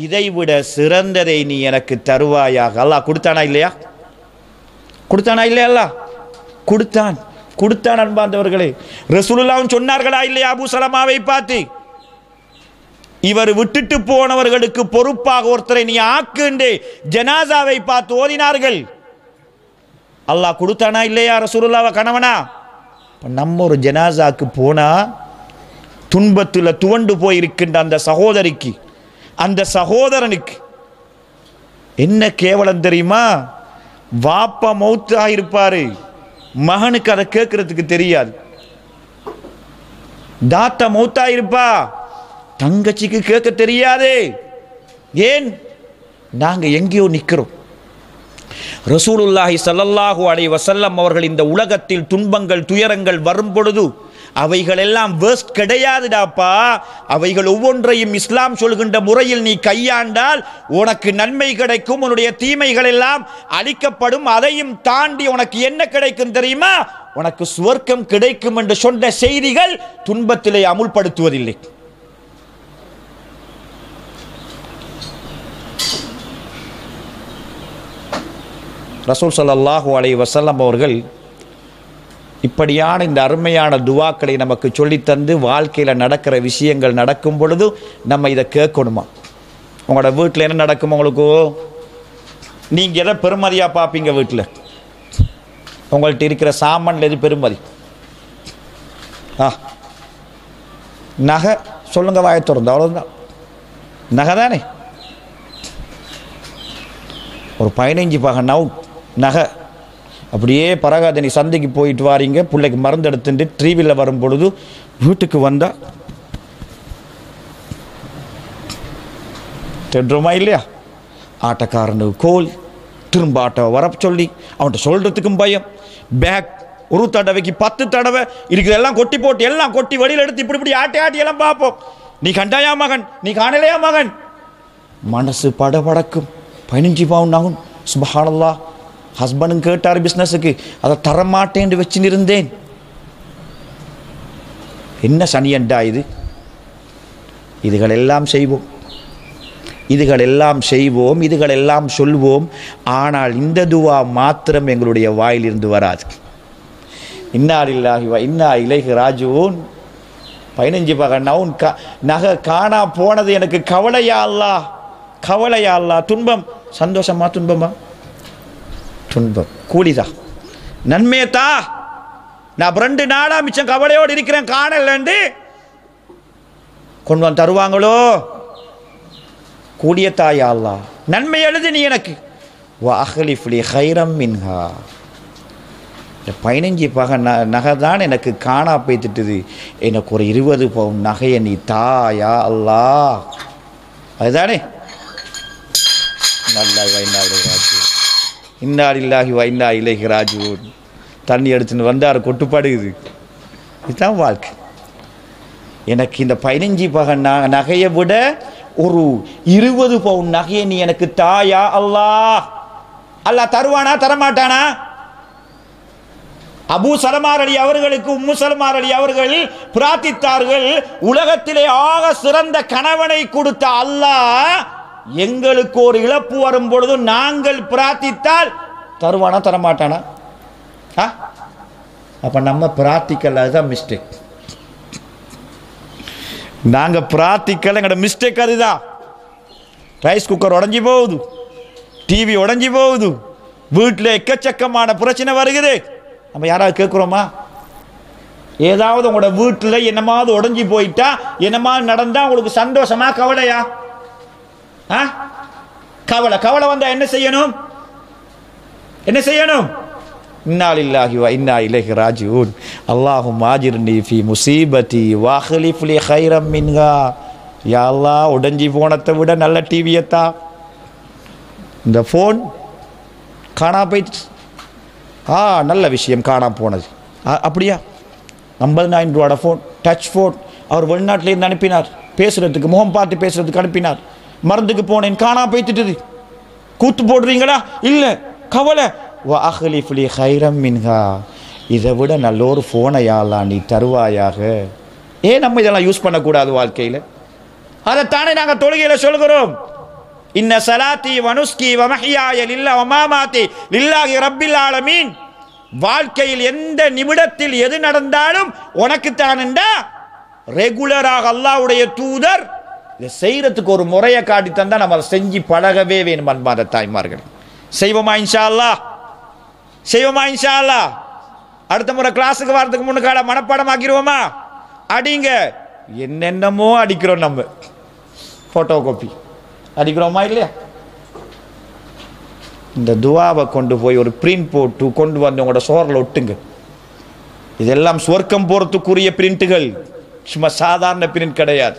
இதைவிட சிறந்ததை நீ எனக்கு தருவாயாக. அல்லாஹ் கொடுத்தானா இல்லையா? கொடுத்தானா இல்லையா அல்லாஹ்? கொடுத்தான் கொடுத்தான் அன்பாந்தவர்களே ரசூலுல்லாவும் சொன்னார்களா இல்லையா அபு சலமாவை பார்த்து? இவர் விட்டுட்டு போனவர்களுக்கு பொறுப்பாக ஒருத்தரை நீ ஆக்குண்டு ஜனாசாவை பார்த்து ஓதினார்கள். அல்லாஹ் கொடுத்தானா இல்லையா ரசூலுல்லாவ கணவனா? நம்ம ஒரு ஜனாசாக்கு போனால் துன்பத்தில் துவண்டு போயிருக்கின்ற அந்த சகோதரிக்கு அந்த சகோதரனுக்கு என்ன கேவலம் தெரியுமா? வாப்பா மௌத்தாக இருப்பார் மகனுக்கு அதை கேட்கறதுக்கு தெரியாது. தாத்தா மௌத்தா இருப்பா தங்கச்சிக்கு கேட்க தெரியாது. ஏன்? நாங்கள் எங்கேயோ நிற்கிறோம் ரசூலுல்லாஹி சல்லல்லாஹு அலை வசல்லம் அவர்கள் இந்த உலகத்தில் துன்பங்கள் துயரங்கள் வரும் பொழுது அவைகளெல்லாம் வேஸ்ட் கிடையாதுடாப்பா. அவைகள் ஒவ்வொன்றையும் இஸ்லாம் சொல்கின்ற முறையில் நீ கையாண்டால் உனக்கு நன்மை கிடைக்கும் உன்னுடைய தீமைகள் எல்லாம் அழிக்கப்படும் அதையும் தாண்டி உனக்கு என்ன கிடைக்கும் தெரியுமா? உனக்கு சுவர்க்கம் கிடைக்கும் என்று சொன்ன செய்திகள் துன்பத்திலே அமுல்படுத்துவதில்லை. ரசூல் ஸல்லல்லாஹு அலை வசல்லம் அவர்கள் இப்படியான இந்த அருமையான துவாக்களை நமக்கு சொல்லித்தந்து வாழ்க்கையில் நடக்கிற விஷயங்கள் நடக்கும் பொழுது நம்ம இதை கேட்கணுமா? உங்களோட வீட்டில் என்ன நடக்கும் உங்களுக்கு? நீங்கள் எதை பெருமதியாக பார்ப்பீங்க வீட்டில் உங்கள்கிட்ட இருக்கிற சாமான் எது பெருமதி? ஆ. நகை சொல்லுங்க வாய திறந்து. அவ்வளோதான் நகை தானே ஒரு பதினைஞ்சு பக நவுட். நகை. அப்படியே பரகாதனி சந்தைக்கு போயிட்டு வாரீங்க. பிள்ளைக்கு மருந்து எடுத்துட்டு டிவியில் வரும் பொழுது வீட்டுக்கு வந்தால் தென்றோமா இல்லையா? ஆட்டக்காரனுக்கு கோல் திரும்ப ஆட்டோ வர சொல்லி அவன்கிட்ட சொல்கிறதுக்கும் பயம். பேக் ஒரு தடவைக்கு பத்து தடவை இருக்கிறதெல்லாம் கொட்டி போட்டு எல்லாம் கொட்டி வழியில் எடுத்து இப்படி இப்படி ஆட்டி ஆட்டி எல்லாம் பார்ப்போம். நீ கண்டாயா மகன்? நீ காணலையா மகன்? மனசு படபடக்கும். பதினஞ்சு பவுன் ஆகும். சுபஹானல்லா ஹஸ்பண்டும் கேட்டார் பிஸ்னஸுக்கு அதை தரமாட்டேன்னு வச்சுன்னு இருந்தேன் என்ன சனியண்டா இது? இதுகள் எல்லாம் செய்வோம். இதுகள் எல்லாம் செய்வோம். இதுகள் எல்லாம் சொல்வோம். ஆனால் இந்த துவா மாத்திரம் எங்களுடைய வாயிலிருந்து வராது. இன்னாரில்லாஹி இன்னா இலைகு ராஜுவோன் பதினஞ்சு பக நவுன் க நகை காணா போனது எனக்கு கவலையா அல்லா கவலையா அல்லா துன்பம். சந்தோஷமா துன்பமா? துன்பம். கூலிதா. நன்மையத்தா நான் ரெண்டு நாளா மிச்சம் கவலையோடு இருக்கிறேன் காணலண்டு கொண்டு வந்து தருவாங்களோ? கூடிய தாயா நன்மை எழுது நீ எனக்கு. வாஹலிஃப்லி ஹைரம் மின்ஹா. இந்த பதினஞ்சு பக ந நகை தான் எனக்கு காணா போய்த்துட்டுது எனக்கு ஒரு இருபது பவுன் நகையை நீ தாயா அல்லா அதுதானே? நல்லா வைநாடு இன்னாடில்லாகி வைனா இலகி ராஜு தண்ணி எடுத்துன்னு வந்தார் கொட்டுப்படுகுது இதுதான் வாழ்க்கை. எனக்கு இந்த பதினஞ்சு பகன் நகையை விட ஒரு இருபது பவுன் நகையை நீ எனக்கு தாயா அல்லா? அல்லாஹ் தருவானா தரமாட்டானா? அபு சலமாரடி அவர்களுக்கு உம்மு சலமாரடி அவர்கள் பிரார்த்தித்தார்கள் உலகத்திலே ஆக சிறந்த கணவனை கொடுத்த அல்லாஹ் எங்களுக்கு ஒரு இழப்பு வரும் பொழுது நாங்கள் பிரார்த்தித்தால் தருவானா தரமாட்டானா? ஆ? அப்ப நம்ம பிரார்த்திக்கல அதுதான் மிஸ்டேக் நாங்க பிரார்த்திக்கல எங்களோட மிஸ்டேக் அதுதான் ரைஸ் குக்கர் உடஞ்சி போகுது. டிவி உடஞ்சி போகுது. வீட்டில் எக்கச்சக்கமான பிரச்சனை வருகுது நம்ம யாராவது கேட்குறோமா? ஏதாவது உங்களோட வீட்டில் என்னமாவது உடஞ்சி போயிட்டா என்னமா நடந்தால் உங்களுக்கு சந்தோஷமா கவலையா? கவலை கவலை வந்தா என்ன செய்யணும்? என்ன செய்யணும்? இன்னா லில்லாஹி வ இன்னா இலைஹி ராஜிஊன். அல்லாஹும் ஆஜிர்னி ஃபி முசீபதி வாஹ்லிஃப் லி கைரம் மின்ஹா. யா அல்லாஹ் உடைஞ்சி விட நல்ல டிவியத்தா இந்த ஃபோன் காணா போயிடுச்சு. ஆ நல்ல விஷயம் காணா போனது. ஆ, அப்படியா? ஐம்பதுனாயிரம் ரூபாட ஃபோன் டச் ஃபோன் அவர் வெளிநாட்டிலேருந்து அனுப்பினார். பேசுறதுக்கு முகம் பார்த்து பேசுறதுக்கு அனுப்பினார். மருந்துக்கு போனேன் காணா போய்த்துட்டுது. கூத்து போடுறீங்களா? இல்லை கவலை. வாஹலிஃப்லி ஹைரம் மின்ஹா. இதை விட நல்ல ஒரு ஃபோனை நீ தருவாயாக. ஏன் நம்ம இதெல்லாம் யூஸ் பண்ணக்கூடாது வாழ்க்கையில்? அதைத்தானே நாங்கள் தொழுகையில் சொல்கிறோம். இன்ன சலாத்தி வனுஸ்கி வமஹியாய லில்லா வமாமாத்தி லில்லாஹி ரப்பில் ஆலமீன். வாழ்க்கையில் எந்த நிமிடத்தில் எது நடந்தாலும் உனக்குத்தானுண்டா ரெகுலராக அல்லாவுடைய தூதர் இதை செய்யறதுக்கு ஒரு முறையை காட்டி தந்தால் நம்ம அதை செஞ்சு பழகவே வேணும் அன்பாத தாய்மார்கள். செய்வோமா இன்ஷா அல்லா செய்வோமா இன்ஷா அடுத்த முறை கிளாஸுக்கு வரதுக்கு முன்னுக்கால மனப்பாடம் ஆக்கிடுவோமா அடிங்க. என்னென்னமோ அடிக்கிறோம் நம்ம. ஃபோட்டோ காப்பி அடிக்கிறோமா இல்லையா? இந்த துவாவை கொண்டு போய் ஒரு பிரிண்ட் போட்டு கொண்டு வந்து உங்களோட சோரில் ஒட்டுங்க. இதெல்லாம் சுவர்க்கம் போகிறதுக்குரிய பிரிண்ட்டுகள் சும்மா சாதாரண பிரிண்ட் கிடையாது.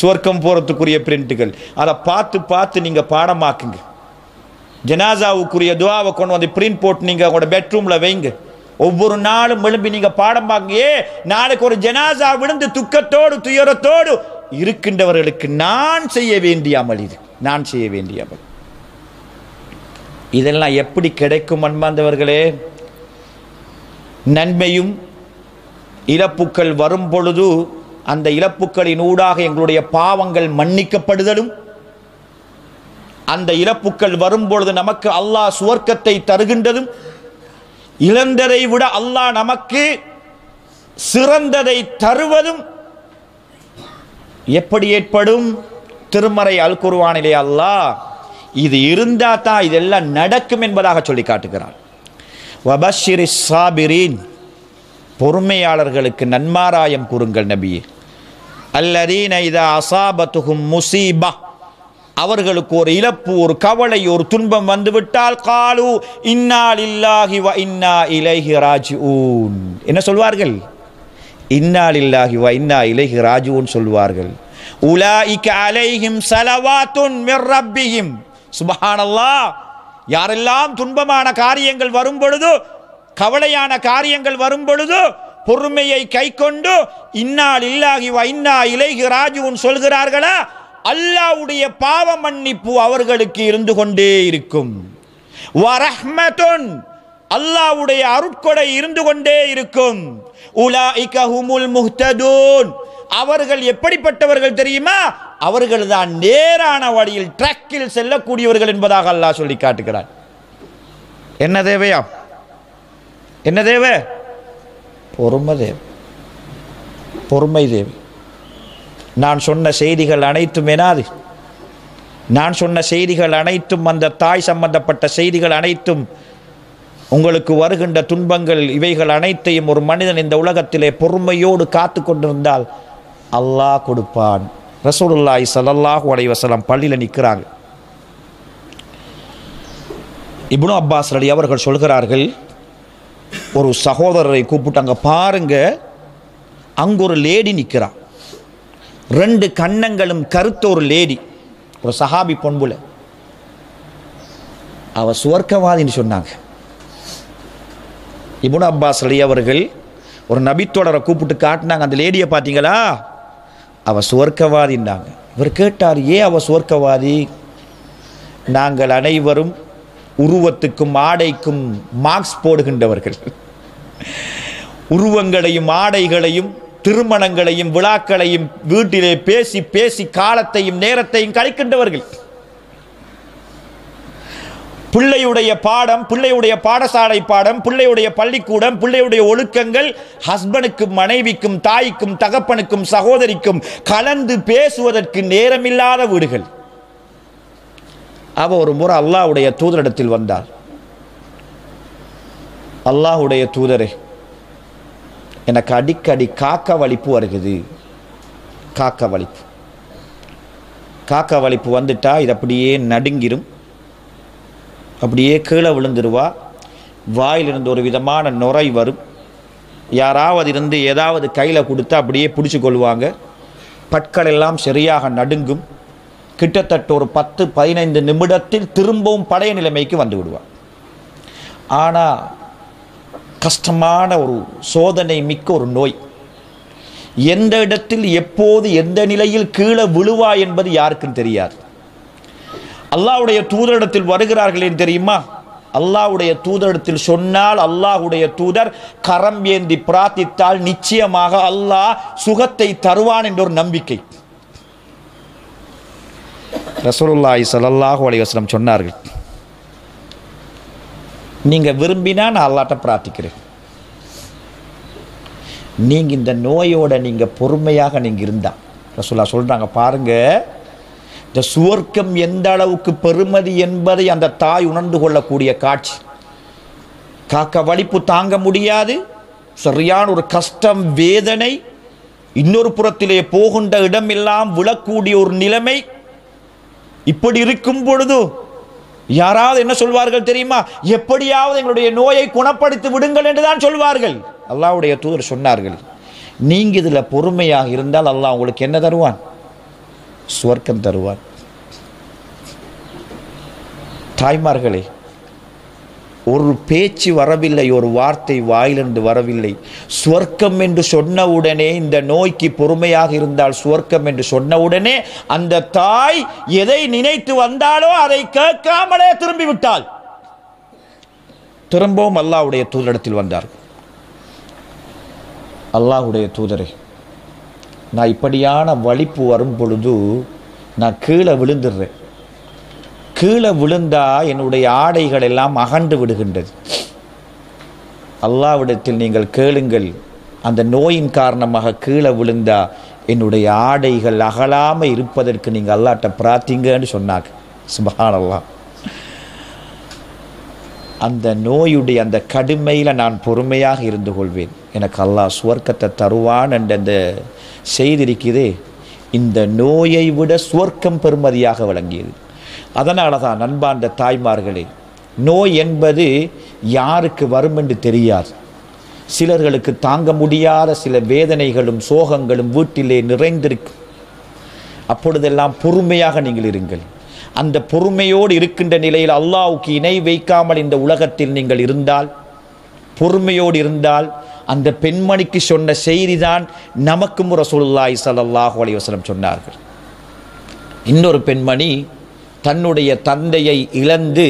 சுவர்க்கம் போகிறதுக்குரிய பிரிண்ட்டுகள் அதை பார்த்து பார்த்து நீங்கள் பாடமாக்குங்க. ஜனாசாவுக்குரிய துவாவை கொண்டு வந்து பிரிண்ட் போட்டு நீங்கள் உங்களோட பெட்ரூமில் வைங்க. ஒவ்வொரு நாளும் எழும்பி நீங்கள் பாடம் பார்க்க ஏ நாளைக்கு ஒரு ஜனாசா விழுந்து துக்கத்தோடு துயரத்தோடு இருக்கின்றவர்களுக்கு நான் செய்ய வேண்டிய அமல் இது. நான் செய்ய வேண்டிய அமல். இதெல்லாம் எப்படி கிடைக்கும் அன்பாந்தவர்களே நன்மையும் இழப்புக்கள் வரும் பொழுது அந்த இழப்புக்களின் ஊடாக எங்களுடைய பாவங்கள் மன்னிக்கப்படுதலும். அந்த இழப்புக்கள் வரும்பொழுது நமக்கு அல்லாஹ் சுவர்க்கத்தை தருகின்றதும். இழந்ததை விட அல்லாஹ் நமக்கு சிறந்ததை தருவதும். எப்படி ஏற்படும்? திருமறை அல் குர்ஆனிலே அல்லாஹ் இது இருந்தா தான் இதெல்லாம் நடக்கும் என்பதாக சொல்லி காட்டுகிறான். வபஷிரி சாபிரீன். பொறுமையாளர்களுக்கு நன்மாராயம் கூறுங்கள் நபியே. அல்லதீன இதா அசாபத்துகும் முசீபா. அவர்களுக்கு ஒரு இழப்பு ஒரு கவலை ஒரு துன்பம் வந்துவிட்டால் காலு இன்னால் லில்லாஹி வ இன்னா இலைஹி ராஜிஊன். என்ன சொல்வார்கள்? இன்னால் லில்லாஹி வ இன்னா இலைஹி ராஜிஊன் சொல்வார்கள். உலாயிக அலைஹிம் சலவாத்துன் மிர் சுபஹானல்லா சுபஹானல்லாஹ் யாரெல்லாம் துன்பமான காரியங்கள் வரும் பொழுது கவலையான காரியங்கள் வரும் பொழுது பொறுமையை கை கொண்டு இன்னால் இல்லாகி வ இன்னா இலைஹி ராஜிஊன் சொல்கிறார்களா? அல்லாஹ்வுடைய பாவ மன்னிப்பு அவர்களுக்கு இருந்து கொண்டே இருக்கும். வரஹ்மத்துன் அல்லாவுடைய அருட்கொடை இருந்து கொண்டே இருக்கும். உலாஇக ஹுமுல் முஹ்ததூன் அவர்கள் எப்படிப்பட்டவர்கள் தெரியுமா? அவர்கள் தான் நேரான வழியில் ட்ரக்கில் செல்லக்கூடியவர்கள் என்பதாக அல்லாஹ் சொல்லி காட்டுகிறார் என்ன தேவையா? என்ன தேவ? பொறுமை தேவை. பொறுமை தேவி. நான் சொன்ன செய்திகள் அனைத்தும் எனாது நான் சொன்ன செய்திகள் அனைத்தும் அந்த தாய் சம்பந்தப்பட்ட செய்திகள் அனைத்தும் உங்களுக்கு வருகின்ற துன்பங்கள் இவைகள் அனைத்தையும் ஒரு மனிதன் இந்த உலகத்திலே பொறுமையோடு காத்து கொண்டிருந்தால் அல்லாஹ் கொடுப்பான். ரசூலுல்லாய் சலல்லாஹு அலைவசலம் பள்ளியில் நிற்கிறாங்க இப்னு அப்பாஸ் அலி அவர்கள் சொல்கிறார்கள் ஒரு சகோதரரை கூப்பிட்டு அங்கே பாருங்க அங்கே ஒரு லேடி நிற்கிறான் ரெண்டு கன்னங்களும் கருத்த ஒரு லேடி. ஒரு சஹாபி பொன்புல அவ சுவர்க்கவாதின்னு சொன்னாங்க. இபுன் அப்பாஸ் அலி அவர்கள் ஒரு நபித்தோடரை கூப்பிட்டு காட்டினாங்க. அந்த லேடியை பார்த்தீங்களா? அவ சுவர்க்கவாதின்னாங்க இவர் கேட்டார் ஏன் அவ சுவர்க்கவாதி? நாங்கள் அனைவரும் உருவத்துக்கும் ஆடைக்கும் மார்க்ஸ் போடுகின்றவர்கள். உருவங்களையும் ஆடைகளையும் திருமணங்களையும் விழாக்களையும் வீட்டிலே பேசி பேசி காலத்தையும் நேரத்தையும் கழிக்கின்றவர்கள். பிள்ளையுடைய பாடம் பிள்ளையுடைய பாடசாலை பாடம் பிள்ளையுடைய பள்ளிக்கூடம் பிள்ளையுடைய ஒழுக்கங்கள் ஹஸ்பண்டுக்கும் மனைவிக்கும் தாய்க்கும் தகப்பனுக்கும் சகோதரிக்கும் கலந்து பேசுவதற்கு நேரமில்லாத வீடுகள். அவ ஒரு முறை அல்லாஹ்வுடைய தூதரிடத்தில் வந்தார் அல்லாஹ்வுடைய தூதரே எனக்கு அடிக்கடி காக்க வலிப்பு வருகுது காக்க வலிப்பு காக்க வலிப்பு வந்துட்டா இது அப்படியே நடுங்கிரும். அப்படியே கீழே விழுந்துருவா. வாயிலிருந்து ஒரு விதமான நுரை வரும். யாராவது இருந்து ஏதாவது கையில் கொடுத்தா அப்படியே பிடிச்சி கொள்வாங்க பற்கள் எல்லாம் சரியாக நடுங்கும். கிட்டத்தட்ட ஒரு பத்து பதினைந்து நிமிடத்தில் திரும்பவும் பழைய நிலைமைக்கு வந்து விடுவார். ஆனால் கஷ்டமான ஒரு சோதனை மிக்க ஒரு நோய். எந்த இடத்தில் எப்போது எந்த நிலையில் கீழே விழுவா என்பது யாருக்கும் தெரியாது. அல்லாவுடைய தூதரிடத்தில் வருகிறார்கள் என்று தெரியுமா? அல்லாவுடைய தூதரிடத்தில் சொன்னால் அல்லாஹ்வுடைய தூதர் கரம் ஏந்தி பிரார்த்தித்தால் நிச்சயமாக அல்லாஹ் சுகத்தை தருவான் என்ற ஒரு நம்பிக்கை. ரசூலுல்லாஹி சலல்லாஹு அலைஹி வஸல்லம் சொன்னார்கள் நீங்கள் விரும்பினா நான் அல்லாட்ட பிரார்த்திக்கிறேன். நீங்கள் இந்த நோயோட நீங்கள் பொறுமையாக நீங்கள் இருந்தா. ரசூல்லா சொல்கிறாங்க பாருங்க இந்த சுவர்க்கம் எந்த அளவுக்கு பெருமதி என்பதை அந்த தாய் உணர்ந்து கொள்ளக்கூடிய காட்சி. காக்க வலிப்பு தாங்க முடியாது. சரியான ஒரு கஷ்டம் வேதனை இன்னொரு புறத்திலே போகின்ற இடமெல்லாம் விழக்கூடிய ஒரு நிலைமை இப்படி இருக்கும் பொழுது யாராவது என்ன சொல்வார்கள் தெரியுமா? எப்படியாவது எங்களுடைய நோயை குணப்படுத்தி விடுங்கள் என்றுதான் சொல்வார்கள். அல்லாவுடைய தூதர் சொன்னார்கள். நீங்க இதுல பொறுமையாக இருந்தால் அல்லாஹ் உங்களுக்கு என்ன தருவான்? சுவர்க்கம் தருவான். தாய்மார்களே ஒரு பேச்சு வரவில்லை ஒரு வார்த்தை வாயிலிருந்து வரவில்லை. சுவர்க்கம் என்று சொன்னவுடனே இந்த நோய்க்கு பொறுமையாக இருந்தால் சுவர்க்கம் என்று சொன்னவுடனே அந்த தாய் எதை நினைத்து வந்தாலோ அதை கேட்காமலே திரும்பி விட்டாள் திரும்பவும் அல்லாஹுடைய தூதரிடத்தில் வந்தார். அல்லாஹுடைய தூதரே நான் இப்படியான வலிப்பு வரும் பொழுது நான் கீழே விழுந்துடுறேன். கீழே விழுந்தா என்னுடைய ஆடைகள் எல்லாம் அகன்று விடுகின்றது. அல்லாவிடத்தில் நீங்கள் கேளுங்கள். அந்த நோயின் காரணமாக கீழே விழுந்தா என்னுடைய ஆடைகள் அகலாமல் இருப்பதற்கு நீங்கள் அல்லாட்ட பிரார்த்திங்கன்னு சொன்னாங்க. சுபஹான் அல்லாஹ் அந்த நோயுடைய அந்த கடுமையில் நான் பொறுமையாக இருந்து கொள்வேன். எனக்கு அல்லாஹ் சுவர்க்கத்தை தருவான் என்ற அந்த செய்திருக்குதே இந்த நோயை விட சுவர்க்கம் பெருமதியாக விளங்கியது. அதனால தான் நண்பார்ந்த தாய்மார்களே நோய் என்பது யாருக்கு வரும் என்று தெரியாது. சிலர்களுக்கு தாங்க முடியாத சில வேதனைகளும் சோகங்களும் வீட்டிலே நிறைந்திருக்கும். அப்பொழுதெல்லாம் பொறுமையாக நீங்கள் இருங்கள். அந்த பொறுமையோடு இருக்கின்ற நிலையில் அல்லாவுக்கு இணை வைக்காமல் இந்த உலகத்தில் நீங்கள் இருந்தால் பொறுமையோடு இருந்தால் அந்த பெண்மணிக்கு சொன்ன செய்திதான் நமக்கும் ரசூலுல்லாஹி ஸல்லல்லாஹு அலைஹி சொன்னார்கள். இன்னொரு பெண்மணி தன்னுடைய தந்தையை இழந்து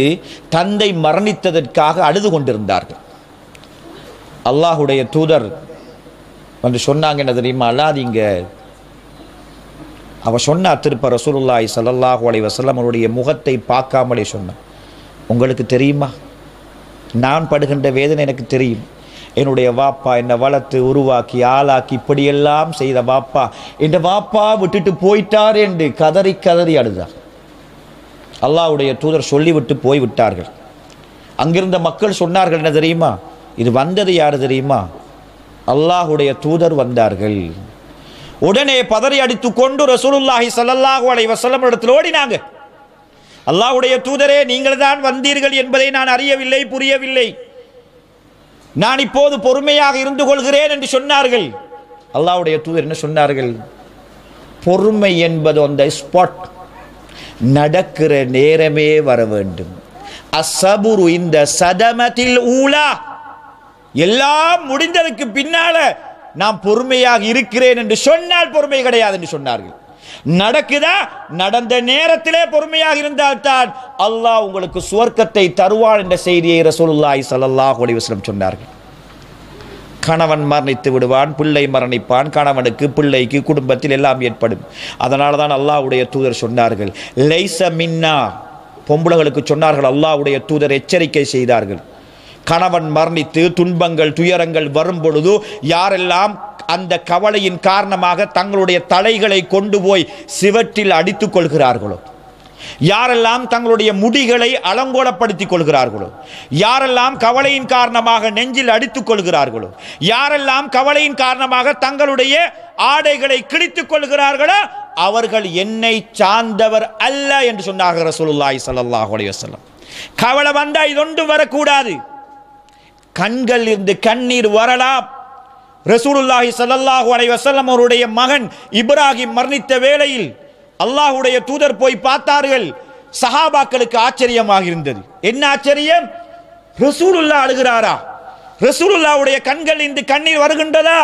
தந்தை மரணித்ததற்காக அழுது கொண்டிருந்தார்கள். அல்லாஹுடைய தூதர் வந்து சொன்னாங்க என்ன தெரியுமா? அல்லாதீங்க அவ சொன்னா திருப்ப ரசூலுல்லாய் சல்லாஹூ அலைஹி வஸல்லம் அவருடைய முகத்தை பார்க்காமலே சொன்னான். உங்களுக்கு தெரியுமா? நான் படுகின்ற வேதனை எனக்கு தெரியும். என்னுடைய வாப்பா என்னை வளர்த்து உருவாக்கி ஆளாக்கி இப்படியெல்லாம் செய்த வாப்பா என் வாப்பா விட்டுட்டு போயிட்டார் என்று கதறி கதறி அழுதார். அல்லாவுடைய தூதர் சொல்லிவிட்டு போய் விட்டார்கள் அங்கிருந்த மக்கள் சொன்னார்கள் என்ன தெரியுமா? இது வந்தது யார் தெரியுமா? அல்லாஹ்வுடைய தூதர் வந்தார்கள். உடனே பதறி அடித்து கொண்டு ரசூலுல்லாஹி ஸல்லல்லாஹு அலை வசலம் இடத்தில் ஓடினாங்க. அல்லாஹுடைய தூதரே நீங்கள் தான் வந்தீர்கள் என்பதை நான் அறியவில்லை புரியவில்லை. நான் இப்போது பொறுமையாக இருந்து கொள்கிறேன் என்று சொன்னார்கள். அல்லாவுடைய தூதர் என்ன சொன்னார்கள்? பொறுமை என்பது அந்த ஸ்பாட் நடக்கிற நேரமே வர வேண்டும். அசபுரு இந்த சதமத்தில் ஊலா. எல்லாம் முடிந்ததுக்கு பின்னால நான் பொறுமையாக இருக்கிறேன் என்று சொன்னால் பொறுமை கிடையாது என்று சொன்னார்கள். நடக்குதா? நடந்த நேரத்திலே பொறுமையாக இருந்தால்தான் அல்லாஹ் உங்களுக்கு சுவர்க்கத்தை தருவான் என்ற செய்தியை ரசூலுல்லாஹி சல்லாஹ் அலைஹி சொன்னார்கள். கணவன் மரணித்து விடுவான் பிள்ளை மரணிப்பான் கணவனுக்கு பிள்ளைக்கு குடும்பத்தில் எல்லாம் ஏற்படும். அதனால தான் அல்லாஹ்வுடைய தூதர் சொன்னார்கள் லைச மின்னா. பொம்பளைகளுக்கு சொன்னார்கள் அல்லாவுடைய தூதர் எச்சரிக்கை செய்தார்கள். கணவன் மரணித்து துன்பங்கள் துயரங்கள் வரும் பொழுது யாரெல்லாம் அந்த கவலையின் காரணமாக தங்களுடைய தலைகளை கொண்டு போய் சிவற்றில் அடித்துக் கொள்கிறார்களோ யாரெல்லாம் தங்களுடைய முடிகளை அலங்கோலப்படுத்திக் கொள்கிறார்களோ யாரெல்லாம் கவலையின் காரணமாக நெஞ்சில் அடித்துக் கொள்கிறார்களோ யாரெல்லாம் கவலையின் காரணமாக தங்களுடைய ஆடைகளை கிழித்துக் கொள்கிறார்களோ அவர்கள் என்னை சார்ந்தவர் அல்ல என்று சொன்னார்கள் ரசூலுல்லாய் ஸல்லல்லாஹு அலைஹி கவலை வந்தால் இதொன்று வரக்கூடாது. கண்கள் இருந்து கண்ணீர் வரலாம். ரசூலுல்லாஹி சல்லாஹூ அலைஹி வஸல்லம் அவருடைய மகன் இப்ராஹிம் மரணித்த வேளையில் அல்லாஹ்வுடைய தூதர் போய் பார்த்தார்கள். சஹாபாக்களுக்கு ஆச்சரியமாக இருந்தது. என்ன ஆச்சரியம்? ரசூலுல்லா அழுகிறாரா? ரசூலுல்லாவுடைய கண்கள் இந்த கண்ணீர் வருகின்றதா?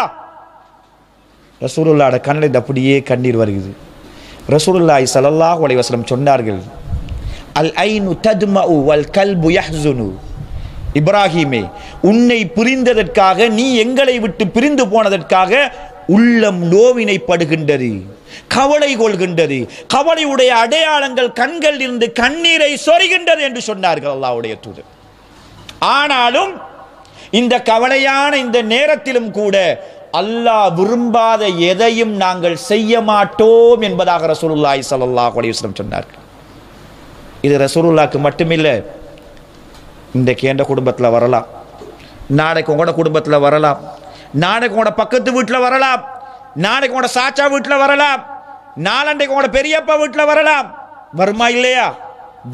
ரசூலுல்லாட கண்ணில் இருந்து அப்படியே கண்ணீர் வருகிறது. ரசூலுல்லாய் ஸல்லல்லாஹு அலைவாஸ்லம் சொன்னார்கள் அல் ஐனு தத்மஉ வல் கல்பு யஹ்சுனு இப்ராஹிமே உன்னை புரிந்ததற்காக நீ எங்களை விட்டு பிரிந்து போனதற்காக உள்ளம் நோவினைப்படுகின்றது. கவலை கொள்கின்றது. கவலையுடைய அடையாளங்கள் கண்கள் இருந்து கண்ணீரை சொருகின்றது என்று சொன்னார்கள் அல்லாவுடைய தூதர். ஆனாலும் இந்த கவலையான இந்த நேரத்திலும் கூட அல்லாஹ் விரும்பாத எதையும் நாங்கள் செய்ய மாட்டோம் என்பதாக ரசூலுல்லாஹி ஸல்லல்லாஹு அலைஹி வஸல்லம் சொன்னார்கள். இது ரசூலுல்லாஹ்க்கு மட்டுமில்லை இன்றைக்கு எந்த குடும்பத்தில் வரலாம். நாளைக்கு உங்களோட குடும்பத்தில் வரலாம். நாளைக்கு உங்களோட பக்கத்து வீட்டில் வரலாம். நாளைக்கு உங்களோட சாச்சா வீட்டில் வரலாம். நாளண்டைக்கு உங்களோட பெரியப்பா வீட்டில் வரலாம். வருமா இல்லையா?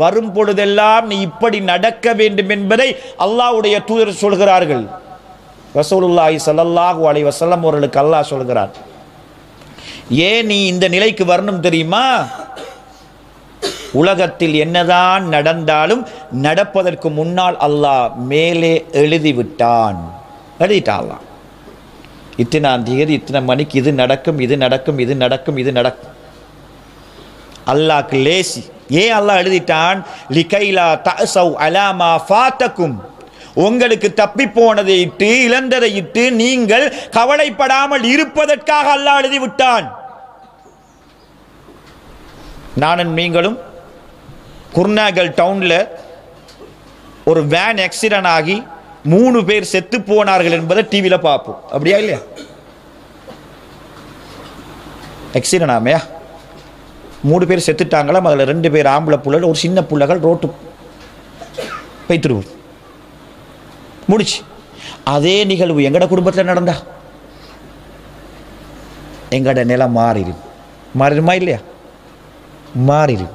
வரும் பொழுதெல்லாம் நீ இப்படி நடக்க வேண்டும் என்பதை அல்லாஹ்வுடைய தூதர் சொல்கிறார்கள். ரசூலுல்லாஹி ஸல்லல்லாஹு அலைஹி வஸல்லம் அவர்களுக்கு அல்லாஹ் சொல்கிறார் ஏன் நீ இந்த நிலைக்கு வரணும் தெரியுமா? உலகத்தில் என்னதான் நடந்தாலும் நடப்பதற்கு முன்னால் அல்லாஹ் மேலே எழுதிவிட்டான். எழுதிட்டான் அல்லாஹ். இத்தனாம் தேதி இத்தனை மணிக்கு இது நடக்கும் இது நடக்கும் இது நடக்கும் இது நடக்கும். அல்லாக்கு லேசி. ஏன் அல்லாஹ் எழுதிட்டான்? லிகைலா தஅசவ் அலாமா ஃபாத்தக்கும் உங்களுக்கு தப்பி போனதை இட்டு இழந்ததை இட்டு நீங்கள் கவலைப்படாமல் இருப்பதற்காக அல்லாஹ் எழுதிவிட்டான். நானும் நீங்களும் குர்நாகல் டவுனில் ஒரு வேன் ஆக்சிடென்ட் ஆகி மூணு பேர் செத்து போனார்கள் என்பதை டிவியில் பார்ப்போம். அப்படியா இல்லையா? ஆக்சிடென்ட் ஆமையா மூணு பேர் செத்துட்டாங்களாம் அதில் ரெண்டு பேர் ஆம்பளை பிள்ளைகள் ஒரு சின்ன புள்ளைகள் ரோட்டு பைத்துருவோம் முடிச்சு. அதே நிகழ்வு எங்கட குடும்பத்தில் நடந்தா? எங்கட நிலம் மாறிடும். மாறிடுமா இல்லையா? மாறிடும்.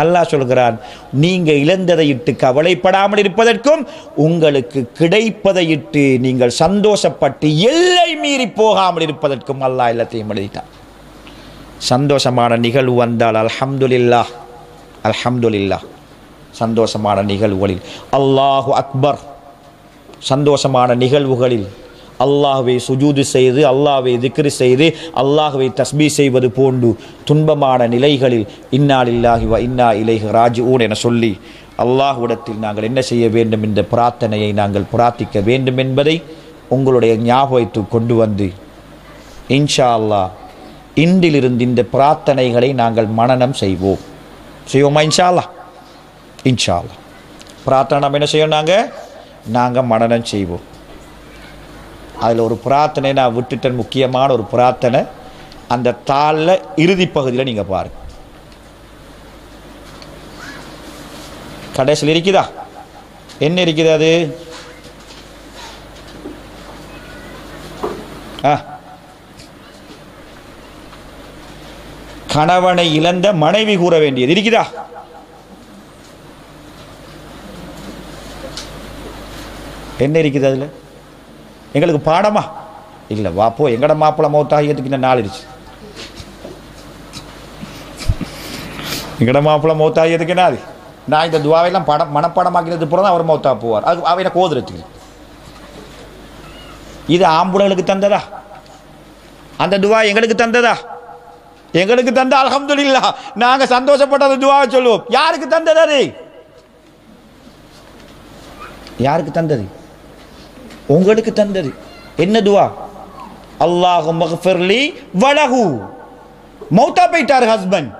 அல்லாஹ் சொல்கிறான் நீங்கள் இழந்ததை இட்டு கவலைப்படாமல் இருப்பதற்கும் உங்களுக்கு கிடைப்பதை இட்டு நீங்கள் சந்தோஷப்பட்டு எல்லை மீறி போகாமல் இருப்பதற்கும் அல்லாஹ் எல்லாத்தையும் எழுதிட்டான். சந்தோஷமான நிகழ்வு வந்தால் அல்ஹம்துலில்லா அல்ஹம்துலில்லா சந்தோஷமான நிகழ்வுகளில் அல்லாஹு அக்பர் சந்தோஷமான நிகழ்வுகளில் அல்லாஹுவை சுஜூது செய்து அல்லாஹை திக்ரு செய்து அல்லாஹுவை தஸ்பி செய்வது போன்று துன்பமான நிலைகளில் இன்னாலில்லாஹி வ இன்னா இலைஹி ராஜிஊன் என சொல்லி அல்லாஹ்விடத்தில் நாங்கள் என்ன செய்ய வேண்டும் என்ற பிரார்த்தனையை நாங்கள் பிரார்த்திக்க வேண்டும் என்பதை உங்களுடைய ஞாபகத்துக்கு கொண்டு வந்து இன்ஷா அல்லாஹ் இன்றிலிருந்து இந்த பிரார்த்தனைகளை நாங்கள் மனனம் செய்வோம். செய்வோமா இன்ஷா அல்லாஹ் இன்ஷா அல்லாஹ் பிரார்த்தனை நம்ம என்ன செய்யணும் நாங்கள் நாங்கள் மனனம் செய்வோம். அதில் ஒரு பிரார்த்தனை நான் விட்டுட்டேன் முக்கியமான ஒரு பிரார்த்தனை அந்த தாளில் இறுதி பகுதியில் நீங்கள் பாருங்க. கடைசியில் இருக்குதா? என்ன இருக்குது அது? ஆ. கணவனை இழந்த மனைவி கூற வேண்டியது இருக்குதா? என்ன இருக்குது அதில்? எங்களுக்கு பாடமா? இல்லை வாப்போ எங்கட மாப்பிள்ளை மௌத்தாகியத்துக்கு இந்த நாளிடுச்சு. எங்கட மாப்பிள்ளை மௌத்தாகியதுக்கு என்ன அது நான் இந்த துவாவையெல்லாம் படம் மனப்பாடமாக்கினது பிறகு தான் அவர் மௌத்தா போவார். அது அவனை கோதுறதுக்கு இது ஆம்புலங்களுக்கு தந்ததா? அந்த துவா எங்களுக்கு தந்ததா? எங்களுக்கு தந்த அல்ஹம்துலில்லாஹ் நாங்கள் சந்தோஷப்பட்ட அந்த துவாவை சொல்லுவோம். யாருக்கு தந்தது அது? யாருக்கு தந்தது? உங்களுக்கு தந்தது. என்ன துவா? அல்லாஹு மக்ஃபிர்லி வலஹு. மௌத்தா போயிட்டார் ஹஸ்பண்ட்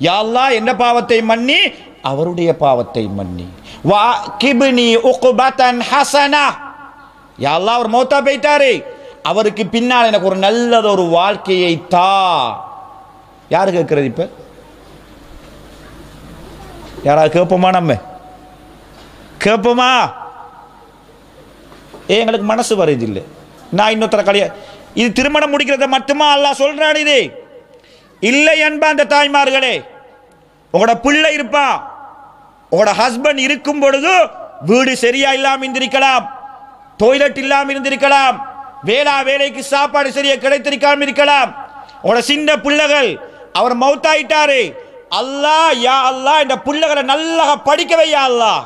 யாழ்லா என்ன பாவத்தை மன்னி? அவருடைய பாவத்தை மன்னி. வா கிபினி உக்பதன் ஹசனா. யாழ்லா அவர் மௌத்தா போயிட்டாரு. அவருக்கு பின்னால் எனக்கு ஒரு நல்லது ஒரு வாழ்க்கையை தா. யாரு கேட்கறது இப்ப? யாராவது கேட்போமா நம்ம? கேட்போமா? ஏ எங்களுக்கு மனசு வருதில்லை நான் இன்னொருத்தர கலைய இது திருமணம் முடிக்கிறத மட்டுமா அல்லா சொல்கிறான் இது? இல்லை என்பா அந்த தாய்மார்களே உங்களோட பிள்ளை இருப்பா. உங்களோட ஹஸ்பண்ட் இருக்கும் பொழுது வீடு சரியா இல்லாமல் இருந்திருக்கலாம். டொய்லெட் இல்லாமல் இருந்திருக்கலாம். வேளா வேலைக்கு சாப்பாடு சரியா கிடைத்திருக்காம இருக்கலாம். உங்களோட சின்ன பிள்ளைகள் அவர் மௌத்தாயிட்டாரு அல்லாஹ் யா அல்லா இந்த பிள்ளைகளை நல்லா படிக்கவே யா அல்லாஹ்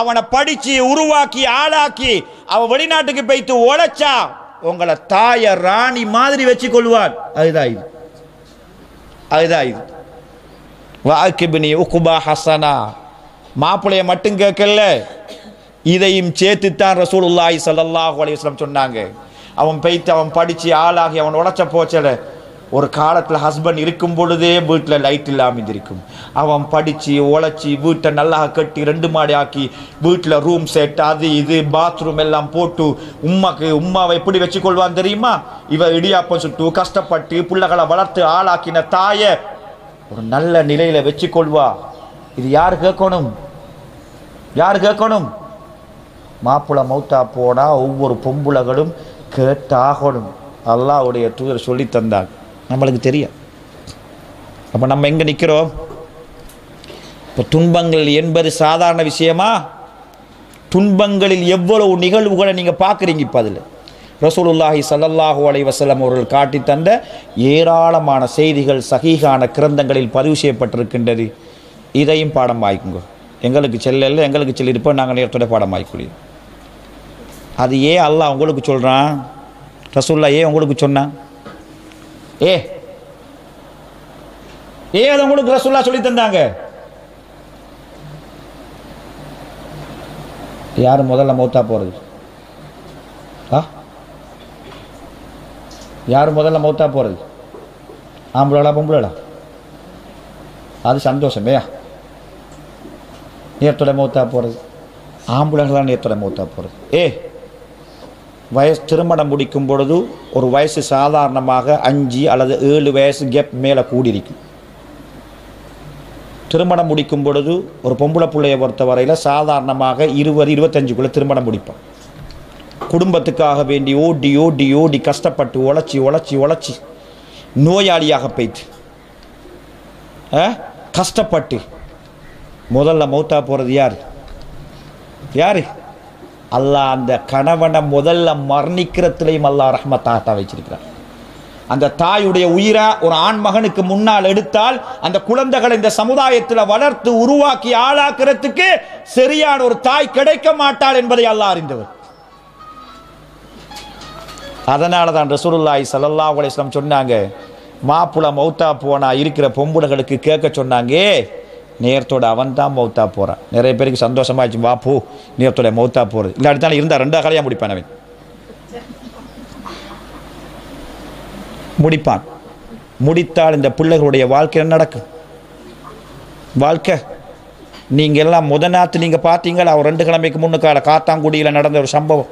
அவனை படித்து உருவாக்கி ஆளாக்கி அவன் வெளிநாட்டுக்கு போய்த்து உழைச்சா உங்களை தாய ராணி மாதிரி வச்சு கொள்வான் அதுதான் இது. அதுதான் இது. வாக்கிபினி உக்குபா ஹசனா மாப்பிளைய மட்டும் கேட்கல. இதையும் சேர்த்து தான் ரசூலுல்லாஹி ஸல்லல்லாஹு அலையம் சொன்னாங்க. அவன் பெய்த்து அவன் படித்து ஆளாகி அவன் உழைச்ச போச்சல. ஒரு காலத்தில் ஹஸ்பண்ட் இருக்கும் பொழுதே வீட்டில் லைட் இல்லாமல் இருந்திருக்கும். அவன் படித்து உழைச்சி வீட்டை நல்லா கட்டி ரெண்டு மாடி ஆக்கி வீட்டில் ரூம் செட் அது இது பாத்ரூம் எல்லாம் போட்டு உம்மாக்கு உம்மாவை எப்படி வச்சுக்கொள்வான் தெரியுமா? இவ இடியாப்பம் சுட்டு கஷ்டப்பட்டு பிள்ளைகளை வளர்த்து ஆளாக்கின தாயை ஒரு நல்ல நிலையில் வச்சுக்கொள்வா. இது யார் கேட்கணும்? யார் கேட்கணும்? மாப்பிள்ளை மௌத்தா போனால் ஒவ்வொரு பொம்புலகளும் கேட்டாகணும். அல்லாவுடைய தூதர் சொல்லி தந்தாங்க நம்மளுக்கு தெரியும். அப்போ நம்ம எங்கே நிற்கிறோம் இப்போ துன்பங்கள் என்பது சாதாரண விஷயமா? துன்பங்களில் எவ்வளவு நிகழ்வுகளை நீங்கள் பார்க்குறீங்க இப்போ அதில்? ரசூலுல்லாஹி சல்லல்லாஹு அலை வசலம் அவர்கள் காட்டி தந்த ஏராளமான செய்திகள் சகிகான கிரந்தங்களில் பதிவு செய்யப்பட்டிருக்கின்றது. இதையும் பாடம் ஆய்க்குங்க எங்களுக்கு செல்லல எங்களுக்கு செல்லிருப்போம் நாங்கள் நேரத்தோட பாடம் ஆய்க்கூடியோம் அது ஏன் அல்லாஹ் உங்களுக்கு சொல்கிறான் ரசூல்லா ஏன் உங்களுக்கு சொன்னான்? ஏ. ஏ அதை உங்களுக்கு ரசுல்லா சொல்லி தந்தாங்க. யார் முதல்ல மௌத்தா போகிறது ஆ? யார் முதல்ல மௌத்தா போகிறது ஆம்பளா பொம்பளா அது சந்தோஷமே நேரத்தோட மௌத்தா போகிறது ஆம்புலன்லாம் நேரத்தோட மௌத்தா போகிறது ஏ. வயசு திருமணம் முடிக்கும் பொழுது ஒரு வயசு சாதாரணமாக அஞ்சு அல்லது ஏழு வயசு கேப் மேலே கூடியிருக்கும். திருமணம் முடிக்கும் பொழுது ஒரு பொம்பளை பிள்ளையை பொறுத்தவரையில் சாதாரணமாக இருபது இருபத்தஞ்சுக்குள்ளே திருமணம் முடிப்போம். குடும்பத்துக்காக வேண்டி ஓடி ஓடி ஓடி கஷ்டப்பட்டு உழைச்சி உழைச்சி உழைச்சி நோயாளியாக போயிட்டு ஆ? கஷ்டப்பட்டு முதல்ல மௌத்தா போகிறது யார்? யார்? அல்லாஹ் அந்த கணவனை முதல்ல மரணிக்கிறதுலையும் அல்லாஹ் ரஹ்மத்தாத்தா வச்சிருக்கிறார். அந்த தாயுடைய உயிரை ஒரு ஆண் மகனுக்கு முன்னால் எடுத்தால் அந்த குழந்தைகளை இந்த சமுதாயத்தில் வளர்த்து உருவாக்கி ஆளாக்குறதுக்கு சரியான ஒரு தாய் கிடைக்க மாட்டாள் என்பதை அல்லாஹ் அறிந்தவர். அதனால தான் ரசூலுல்லாஹி ஸல்லல்லாஹு அலைஹி சொன்னாங்க மாப்புள மௌத்தா போனா இருக்கிற பொம்புடகளுக்கு கேட்க சொன்னாங்க நேரத்தோட அவன் தான் மௌத்தா போகிறான் நிறைய பேருக்கு சந்தோஷமாச்சு வா போ நேரத்தோட மௌத்தா போகிறது இல்லாட்டி அடுத்தாலும் இருந்தால் ரெண்டா கலையாக முடிப்பான் அவன். முடிப்பான். முடித்தால் இந்த பிள்ளைகளுடைய வாழ்க்கை என்ன நடக்கும் வாழ்க்கை. நீங்கள் எல்லாம் முத நாத்து நீங்கள் பார்த்தீங்களா? ஒரு ரெண்டு கிழமைக்கு முன்னுக்கால காத்தாங்குடியில் நடந்த ஒரு சம்பவம்.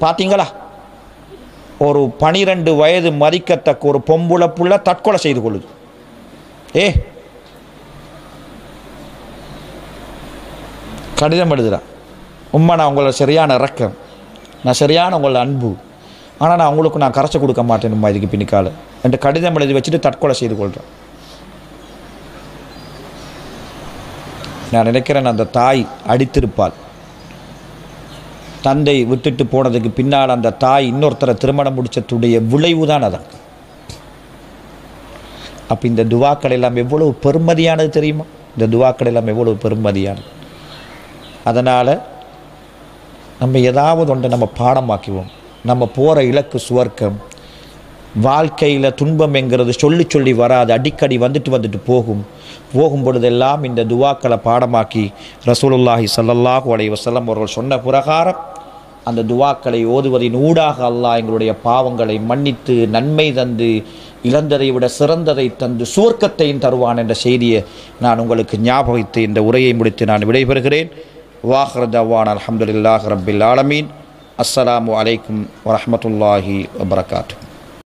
பார்த்தீங்களா? ஒரு பனிரெண்டு வயது மதிக்கத்தக்க ஒரு பொம்புல புள்ள தற்கொலை செய்து கொள்ளுது. ஏ கடிதம் எழுதுகிறேன் உம்மா நான் உங்களை சரியான இறக்கம். நான் சரியான உங்களோட அன்பு. ஆனால் நான் உங்களுக்கு நான் கரைச்சி கொடுக்க மாட்டேனும்மா இதுக்கு பின்னிக்கால. என்று கடிதம் எழுதி வச்சுட்டு தற்கொலை செய்து கொள்கிறேன் நான் நினைக்கிறேன் அந்த தாய் அடித்திருப்பாள். தந்தை விட்டுட்டு போனதுக்கு பின்னால் அந்த தாய் இன்னொருத்தரை திருமணம் முடித்ததுடைய விளைவு தான் அதான் அப்போ இந்த துவாக்கள் எல்லாம் எவ்வளவு பெருமதியானது தெரியுமா? இந்த துவாக்கள் எல்லாம் எவ்வளவு பெருமதியானது? அதனால் நம்ம ஏதாவது ஒன்றை நம்ம பாடமாக்குவோம். நம்ம போகிற இலக்கு சுவர்க்கம் வாழ்க்கையில் துன்பம் என்கிறது சொல்லி சொல்லி வராது அடிக்கடி வந்துட்டு வந்துட்டு போகும். போகும் பொழுதெல்லாம் இந்த துவாக்களை பாடமாக்கி ரசூலுல்லாஹி சல்லல்லாஹு அலைய வசல்லம் அவர்கள் சொன்ன பிரகாரம் அந்த துவாக்களை ஓதுவதின் ஊடாக அல்லாஹ் எங்களுடைய பாவங்களை மன்னித்து நன்மை தந்து இழந்ததை விட சிறந்ததை தந்து சுவர்க்கத்தையும் தருவான் என்ற செய்தியை நான் உங்களுக்கு ஞாபகித்து இந்த உரையை முடித்து நான் விடைபெறுகிறேன். வாஹர் தவான் அல்ஹம்துலில்லாஹ் ரப்பில் ஆலமீன் அஸ்ஸலாமு அலைக்கும் வரஹ்மத்துல்லாஹி வபரகாத்து